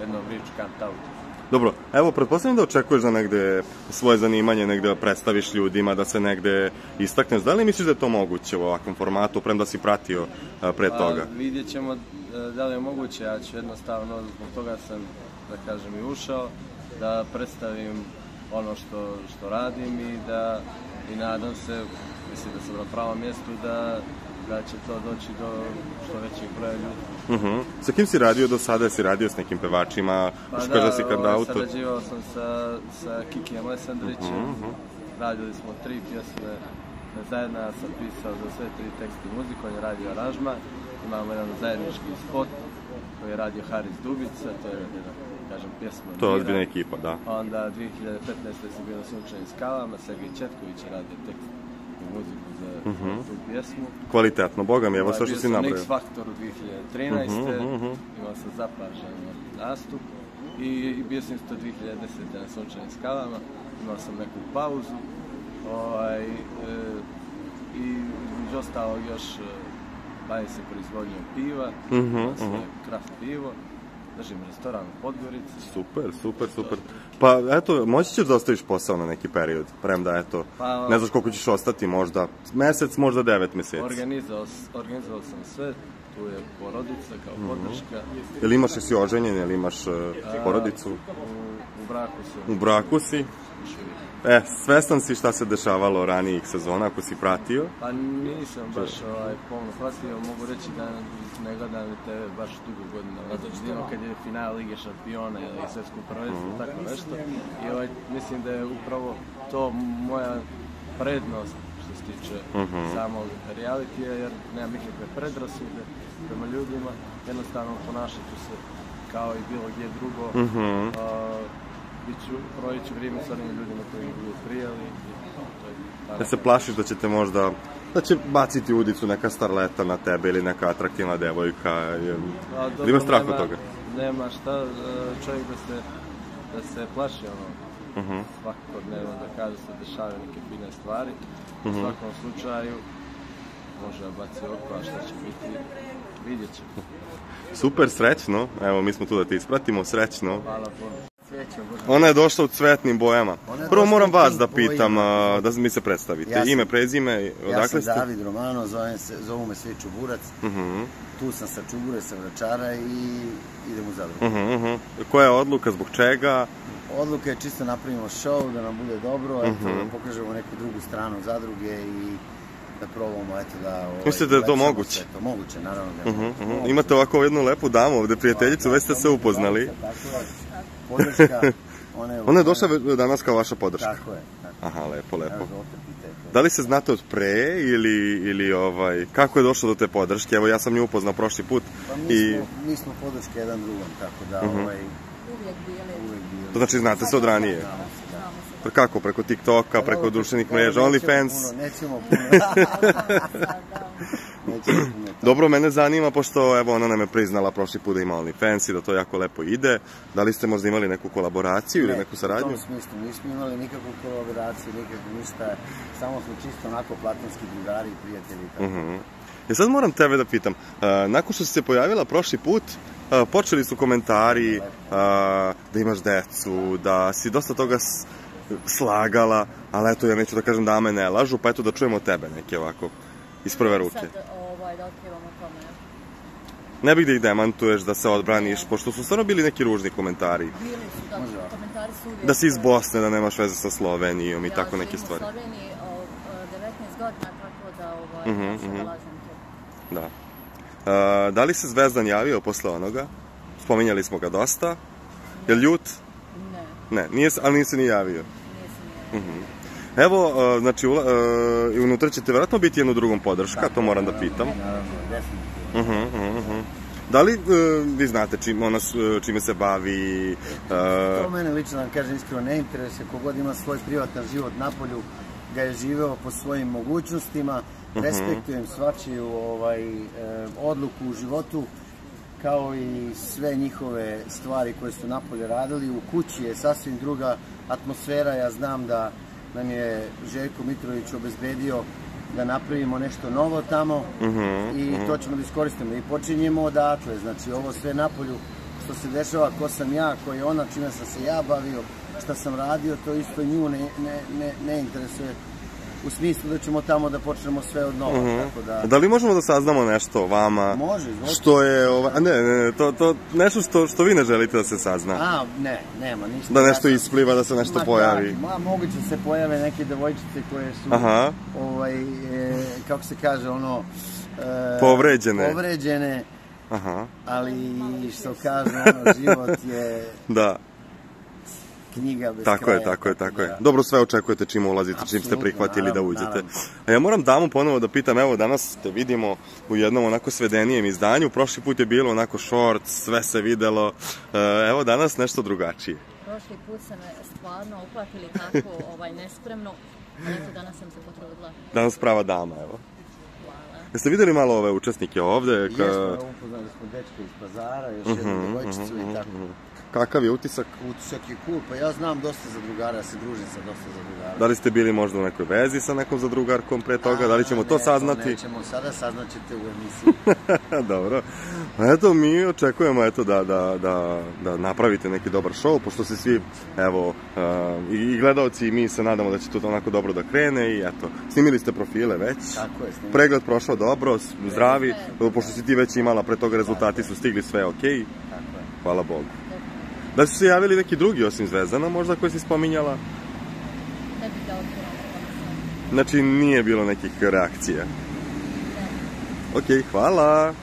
jednom riču kant out. Dobro, evo, pretpostavljam da očekuješ da negde svoje zanimanje negde predstaviš ljudima, da se negde istakneš. Da li misliš da je to moguće u ovakvom formatu, premda si pratio a, pre toga? Pa, vidjet ćemo e, da li je moguće, ja ću jednostavno, zbog toga sam, da kažem, i ušao, da predstavim ono što, što radim i da, i nadam se, mislim da sam na pravom mjestu, da, da će to doći do što većeg broja ljudi. Mhm. Sa kim si radio do sada? Si radio s nekim pevačima? Pa Što da, da si kad ovaj, autor? sarađivao sam sa, sa Kikijem Alessandrićem, Mhm, mhm. radili smo tri pjesme zajedno, ja sam pisao za sve tri tekste muziku, on je radio aranžman, imamo jedan zajednički spot koji je radio Haris Dubica, to je jedna, kažem, pjesma To je ozbiljna ekipa, da. Onda 2015. sam bio na Sunčanim skalama, Sergej Četković je radio tekst i muziku za Mhm. tu pjesmu. Kvalitetno, boga mi, evo Ovaj, sve što bio si sam na nabrojao. X Factoru 2013. Mhm, mhm, mhm. Imao sam zapažen nastup i, i bio sam isto 2010. na Sunčanim skalama. Imao sam neku pauzu. Ovaj, e, I između ostalog još e, bavim se proizvodnjom piva. Mhm, imao sam mhm. kraft pivo. Držim restoran u Podgorici. Super, super, super. Pa eto, moći ćeš da ostaviš posao na neki period, premda eto, Pa, ne znaš koliko ćeš ostati, možda mesec, možda devet meseci. Organizovao, s- organizovao sam sve. Tu je porodica kao Mhm. podrška. Jel imaš, jesi oženjen, jel imaš A, porodicu? U, u braku sam. U braku si? E, svestan si šta se dešavalo ranijih sezona, ako si pratio? Pa nisam baš ovaj, pomno pratio, mogu reći da ne gledam tebe baš dugo godina. Zato jedino kad je final Lige šampiona ili svjetsko prvenstvo, Mhm. tako nešto. I ovaj, mislim da je upravo to moja prednost što se tiče Mhm. samog realitija, jer nemam nikakve predrasude prema ljudima. Jednostavno ponašat ću se kao i bilo gdje drugo. Mhm. A, bit ću, proći ću vrijeme s onim ljudima koji mi budu prijali. Da se plašiš da će te možda, da će baciti udicu neka starleta na tebe ili neka atraktivna devojka, jel, Pa, imaš strah od toga? Nema šta, e, čovjek da se, da se plaši, ono, Mhm. svakodnevno da kaže se dešavaju neke fine stvari. U Mhm. svakom slučaju može da baci oko, a šta će biti, vidjet ćemo. Super, srećno. Evo, mi smo tu da te ispratimo, srećno. Hvala puno. Ona je došla u cvetnim bojama. Prvo moram vas da pitam, a, da mi se predstavite. Ja sam- Ime, prezime, Ja odakle sam ste? David Romano, zovem se, zovu me svi Čuburac. Mhm, Tu sam sa Čubure, sa Vračara i idem u zadrugu. mhm, mhm. Koja je odluka, zbog čega? Odluka je čisto napravimo show, da nam bude dobro, eto, da pokažemo neku drugu stranu zadruge i da probamo, eto, da... Ovaj, Mislite da je to moguće? To. Moguće, naravno da. Imate ovako jednu lepu damu ovde, prijateljicu, već ste se upoznali. Tako. Podrška, [laughs] ona je... Ona je došla danas kao vaša podrška. Tako je. Tako. Aha, lepo, lepo. Evo. Da li se znate od pre ili, ili ovaj, kako je došlo do te podrške? Evo, ja sam nju upoznao prošli put. Pa mi, I, smo, mi smo podrške jedan drugom, tako da Mhm. ovaj, Uvijek bili. uvek bili. to znači znate se od ranije? Znamo da. Kako, preko TikToka, preko društvenih mreža, OnlyFans? [laughs] [laughs] Nećemo puno. Nećemo puno. Dobro, mene zanima, pošto evo, ona nam je priznala prošli put da ima OnlyFans i da to jako lepo ide. Da li ste možda imali neku kolaboraciju ili Ne, neku saradnju? U tom smislu nismo imali nikakvu kolaboraciju, nikakvu ništa, samo smo čisto onako platonski drugari i prijatelji. Tako. Mhm. I sad moram tebe da pitam, a, nakon što si se pojavila prošli put, a, počeli su komentari a, da imaš decu, da si dosta toga slagala, ali eto, ja neću da kažem da me ne lažu, pa eto da čujemo tebe neke ovako, iz prve ruke. Sad ovaj, da otkrivamo tome. Ne bih da ih demantuješ, da se odbraniš, pošto su stvarno bili neki ružni komentari. Bili su, da, komentari su uvijek... Da si iz Bosne, da nemaš veze sa Slovenijom i tako neke stvari. Ja živim u Sloveniji o, o, 19 godina, tako da ovaj, Mhm, ja se mhm. nalazim tu. Da. A, da li se Zvezdan javio posle onoga? Spominjali smo ga dosta. Je ljut? Ne. Nije, ali nije se ni javio. Mhm. Evo, a, znači, i unutra ćete vjerojatno biti jednu drugom podrška, to moram da pitam. Naravno, definitivno. Mhm, mhm, mhm. Da li e, vi znate čim, ona, čime se bavi? To mene lično, da vam kažem iskreno, ne interesuje. Kogod ima svoj privatan život na polju, ga je živeo po svojim mogućnostima. Mhm. Respektujem svačiju ovaj, odluku u životu, kao i sve njihove stvari koje su napolje radili. U kući je sasvim druga atmosfera. Ja znam da nam je Željko Mitrović obezbedio da napravimo nešto novo tamo Mhm, i mhm. to ćemo da iskoristimo. I počinjemo odatle, znači ovo sve napolju što se dešava, ko sam ja, ko je ona, čime sam se ja bavio, šta sam radio, to isto nju ne, ne, ne, ne interesuje u smislu da ćemo tamo da počnemo sve od nova, Mhm. tako da... Da li možemo da saznamo nešto o vama? Može, izvolite. Što je, ova, a ne, ne, ne, to, to, nešto što, što vi ne želite da se sazna. A, ne, nema ništa. Da nešto ispliva, da se nešto Ma pojavi. Da, ma, moguće se pojave neke devojčice koje su, Aha. ovaj, e, kako se kaže, ono... E, Povređene. Povređene, Aha, ali što kažu, ono, život je [laughs] da. Knjiga bez Tako kraja. je, tako je, tako je. Dobro sve očekujete čim ulazite, čim ste prihvatili da naravno, uđete. naravno. A ja moram damu ponovo da pitam, evo danas te vidimo u jednom onako svedenijem izdanju, prošli put je bilo onako short, sve se videlo, E, evo danas nešto drugačije. Prošli put sam me stvarno uplatili tako [laughs] ovaj, nespremno, ali eto danas sam se potrudila. Danas prava dama, evo. Jeste videli malo ove učesnike ovde? Ka- Jesmo, upoznali smo dečka iz pazara, još jednu Mhm, devojčicu mhm, i tako. mhm. Kakav je utisak? Utisak je cool, pa ja znam dosta zadrugara, ja se družim sa dosta zadrugara. Da li ste bili možda u nekoj vezi sa nekom zadrugarkom pre toga? Da li ćemo to Ne, saznati? nećemo sada, saznaćete u emisiji. [laughs] Dobro. Eto, mi očekujemo eto, da, da, da, da napravite neki dobar show, pošto se svi, evo, uh, i, gledalci i mi se nadamo da će to onako dobro da krene i eto, snimili ste profile već. Tako je, snimili. Pregled prošao dobro, zdravi, pošto si ti već imala pre toga rezultati su stigli sve okej. Tako je. Hvala Bogu. Da su se javili neki drugi osim Zvezdana, možda koji si spominjala? Ne bih da sve. Znači nije bilo nekih reakcija. Okej, hvala.